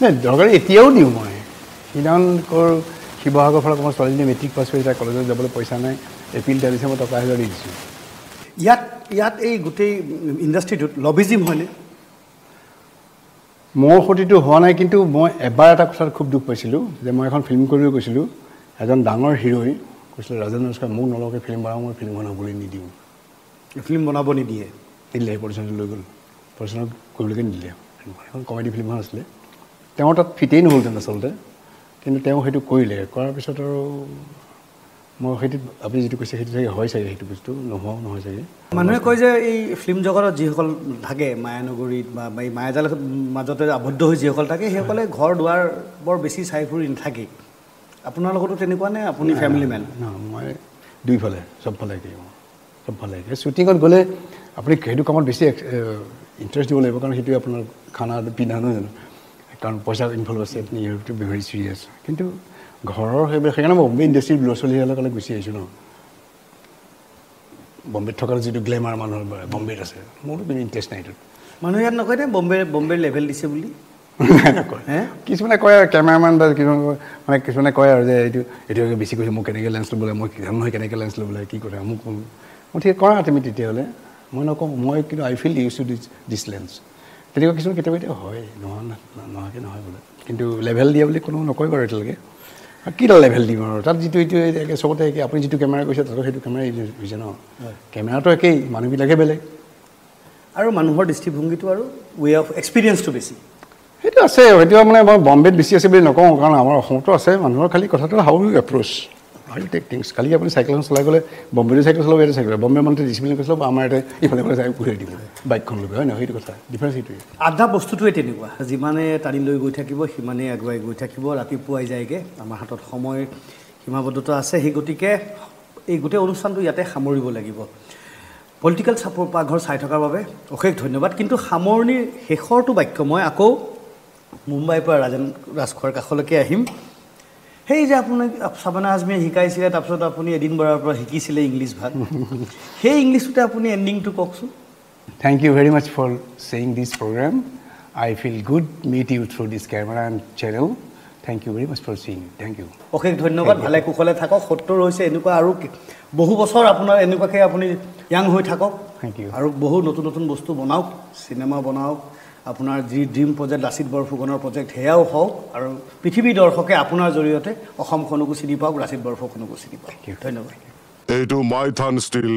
নাই দৰকাৰী এতিয়াও দিওঁ মই। সিদিনাখন কৰ শিৱসাগৰ ফালৰ মই ছোৱালীজনী মেট্ৰিক পাছ কৰি তাই কলেজত যাবলৈ পইচা নাই এপ্ৰিল তাৰ দিছে মই টকা এহেজাৰ দি দিছোঁ। ইয়াত ইয়াত এই গোটেই ইণ্ডাষ্ট্ৰিটোত লবিজিম হয়নে? মোৰ সতিটো হোৱা নাই কিন্তু মই এবাৰ এটা কথাত খুব দুখ পাইছিলোঁ যে মই এখন ফিল্ম কৰিব গৈছিলোঁ এজন ডাঙৰ হিৰ'ই কৈছিলে ৰাজেন নমস্কাৰ মোক নলগাকৈ ফিল্ম বনাওঁ মই ফিল্মখন হ'বলৈ নিদিওঁ। ফিল্ম বনাব নিদিয়ে। নিদিলে প্ৰডিউচাৰটো লৈ গ'ল। প্ৰডিউচাৰক কৰিবলৈকে নিদিলে এখন কমেডি ফিল্মখন আছিলে তেওঁৰ তাত ফিটেই নহ'লহেঁতেন আচলতে কিন্তু তেওঁ সেইটো কৰিলে কৰাৰ পিছত আৰু মই সেইটো আপুনি যিটো কৈছে সেইটো চাগে হয় চাগে সেইটো বস্তু নোহোৱাও নহয় চাগে মানুহে কয় যে এই ফিল্ম জগতত যিসকল থাকে মায়ানগৰীত বা এই মায়াজাল মাজতে আবদ্ধ হৈ যিসকল থাকে সেইসকলে ঘৰ দুৱাৰ বৰ বেছি চাই ফুৰি নাথাকেই আপোনাৰ লগতো তেনেকুৱা নে? আপুনি ফেমিলি মেন ন মই দুইফালে চবফালে একেই চবফালে একে শ্বুটিঙত গ'লে আপুনি সেইটো কামত বেছি ইণ্টাৰেষ্ট দিব লাগিব কাৰণ সেইটোৱে আপোনাৰ খানা পিন্ধা নহয় জানো? কাৰণ পইচা ইনভলভ আছে আপুনি you have to be very serious কিন্তু ঘৰৰ সেইবিলাক সেইকাৰণে মই বম্বে ইণ্ডাষ্ট্ৰীৰ ল'ৰা ছোৱালীসকলৰ কাৰণে গুচি আহিছোঁ ন। বম্বেত থকা যিটো গ্লেমাৰ মানুহৰ বম্বেত আছে মোৰতো কোনো ইণ্টাৰেষ্ট নাই এইটোত। মানুহে ইয়াত নকয় নে? বম্বে বম্বেৰ লেভেল দিছে বুলি? নকয়। কিছুমানে কয় আৰু কেমেৰামেন বা কিছুমান মানে কিছুমানে কয় আৰু যে এইটো এইটো বেছি কৈছে মোক কেনেকৈ লেন্স ল'ব লাগে মই জানো নহয় কেনেকৈ লেন্স ল'ব লাগে কি কথা মোক মই ঠিক কৰা তুমি তেতিয়াহ'লে। মই নকওঁ মই কিন্তু I feel use to this this lens তেনেকুৱা কিছুমান কেতিয়াবা কেতিয়াবা হয় নোহোৱা না- নোহোৱাকৈ নহয় বোলে। কিন্তু লেভেল দিয়া বুলি কোনো নকয় বাৰু এতিয়ালৈকে। আৰু কিডাল লেভেল দিম আৰু? তাত যিটো এইটো একে চবতে একে। আপুনি যিটো কেমেৰা কৈছে তাতো সেইটো কেমেৰা ইউজ হৈছে ন? কেমেৰাটো একেই মানুহবিলাকে বেলেগ। আৰু মানুহৰ দৃষ্টিভংগীটো আৰু ৱে অফ এক্সপিৰিয়েঞ্চটো বেছি। সেইটো আছে সেইটো মানে মই বম্বেত বেছি আছে বুলি নকওঁ কাৰণ আমাৰ অসমতো আছে। মানুহৰ খালি কথাটো how you approach how you take things খালি আপুনি চাইকেলখন চলাই গ'লে বম্বেটো চাইকেল চলাব ইয়াতে চাইকেল বম্বে মানুহে ডিচিপ্লিন কৈছিল আমাৰ ইয়াতে ইফালে ইফালে চাই ঘূৰাই দিব বাইকখন লৈ হয় নহয়? সেইটো কথা ডিফাৰেঞ্চ সেইটোৱে। আধা বস্তুটোৱে তেনেকুৱা যিমানে টানি লৈ গৈ থাকিব সিমানেই আগুৱাই গৈ থাকিব ৰাতিপুৱাই যায়গৈ আমাৰ হাতত সময় সীমাবদ্ধতা আছে সেই গতিকে এই গোটেই অনুষ্ঠানটো ইয়াতে সামৰিব লাগিব। পলিটিকেল চাপৰ পাকঘৰ চাই থকাৰ বাবে অশেষ ধন্যবাদ কিন্তু সামৰণিৰ শেষৰটো বাক্য মই আকৌ মুম্বাইৰ পৰা ৰাজেন ৰাজখোৱাৰ কাষলৈকে আহিম। সেই যে আপোনাক চাবানা আজমীয়ে শিকাইছিলে তাৰপিছত আপুনি এদিন বৰাৰ পৰা শিকিছিলে ইংলিছ ভাগ সেই ইংলিছটোতে আপুনি এণ্ডিংটো কওকচোন Thank you very much for seeing this program. I feel good meet you through this camera and channel. Thank you very much for seeing. Thank you. অশেষ ধন্যবাদ ভালে কুশলে থাকক সত্তৰ হৈছে এনেকুৱা আৰু বহু বছৰ আপোনাৰ এনেকুৱাকৈ আপুনি য়াং হৈ থাকক Thank you. আৰু বহু নতুন নতুন বস্তু বনাওক চিনেমা বনাওক আপোনাৰ যি ড্ৰিম প্ৰজেক্ট লাচিত বৰফুকনৰ প্ৰজেক্ট সেয়াও হওক আৰু পৃথিৱীৰ দৰ্শকে আপোনাৰ জৰিয়তে অসমখনকো চিনি পাওক লাচিত বৰফুকনকো চিনি পাওক. ধন্যবাদ এইটো মাইথান ষ্টিল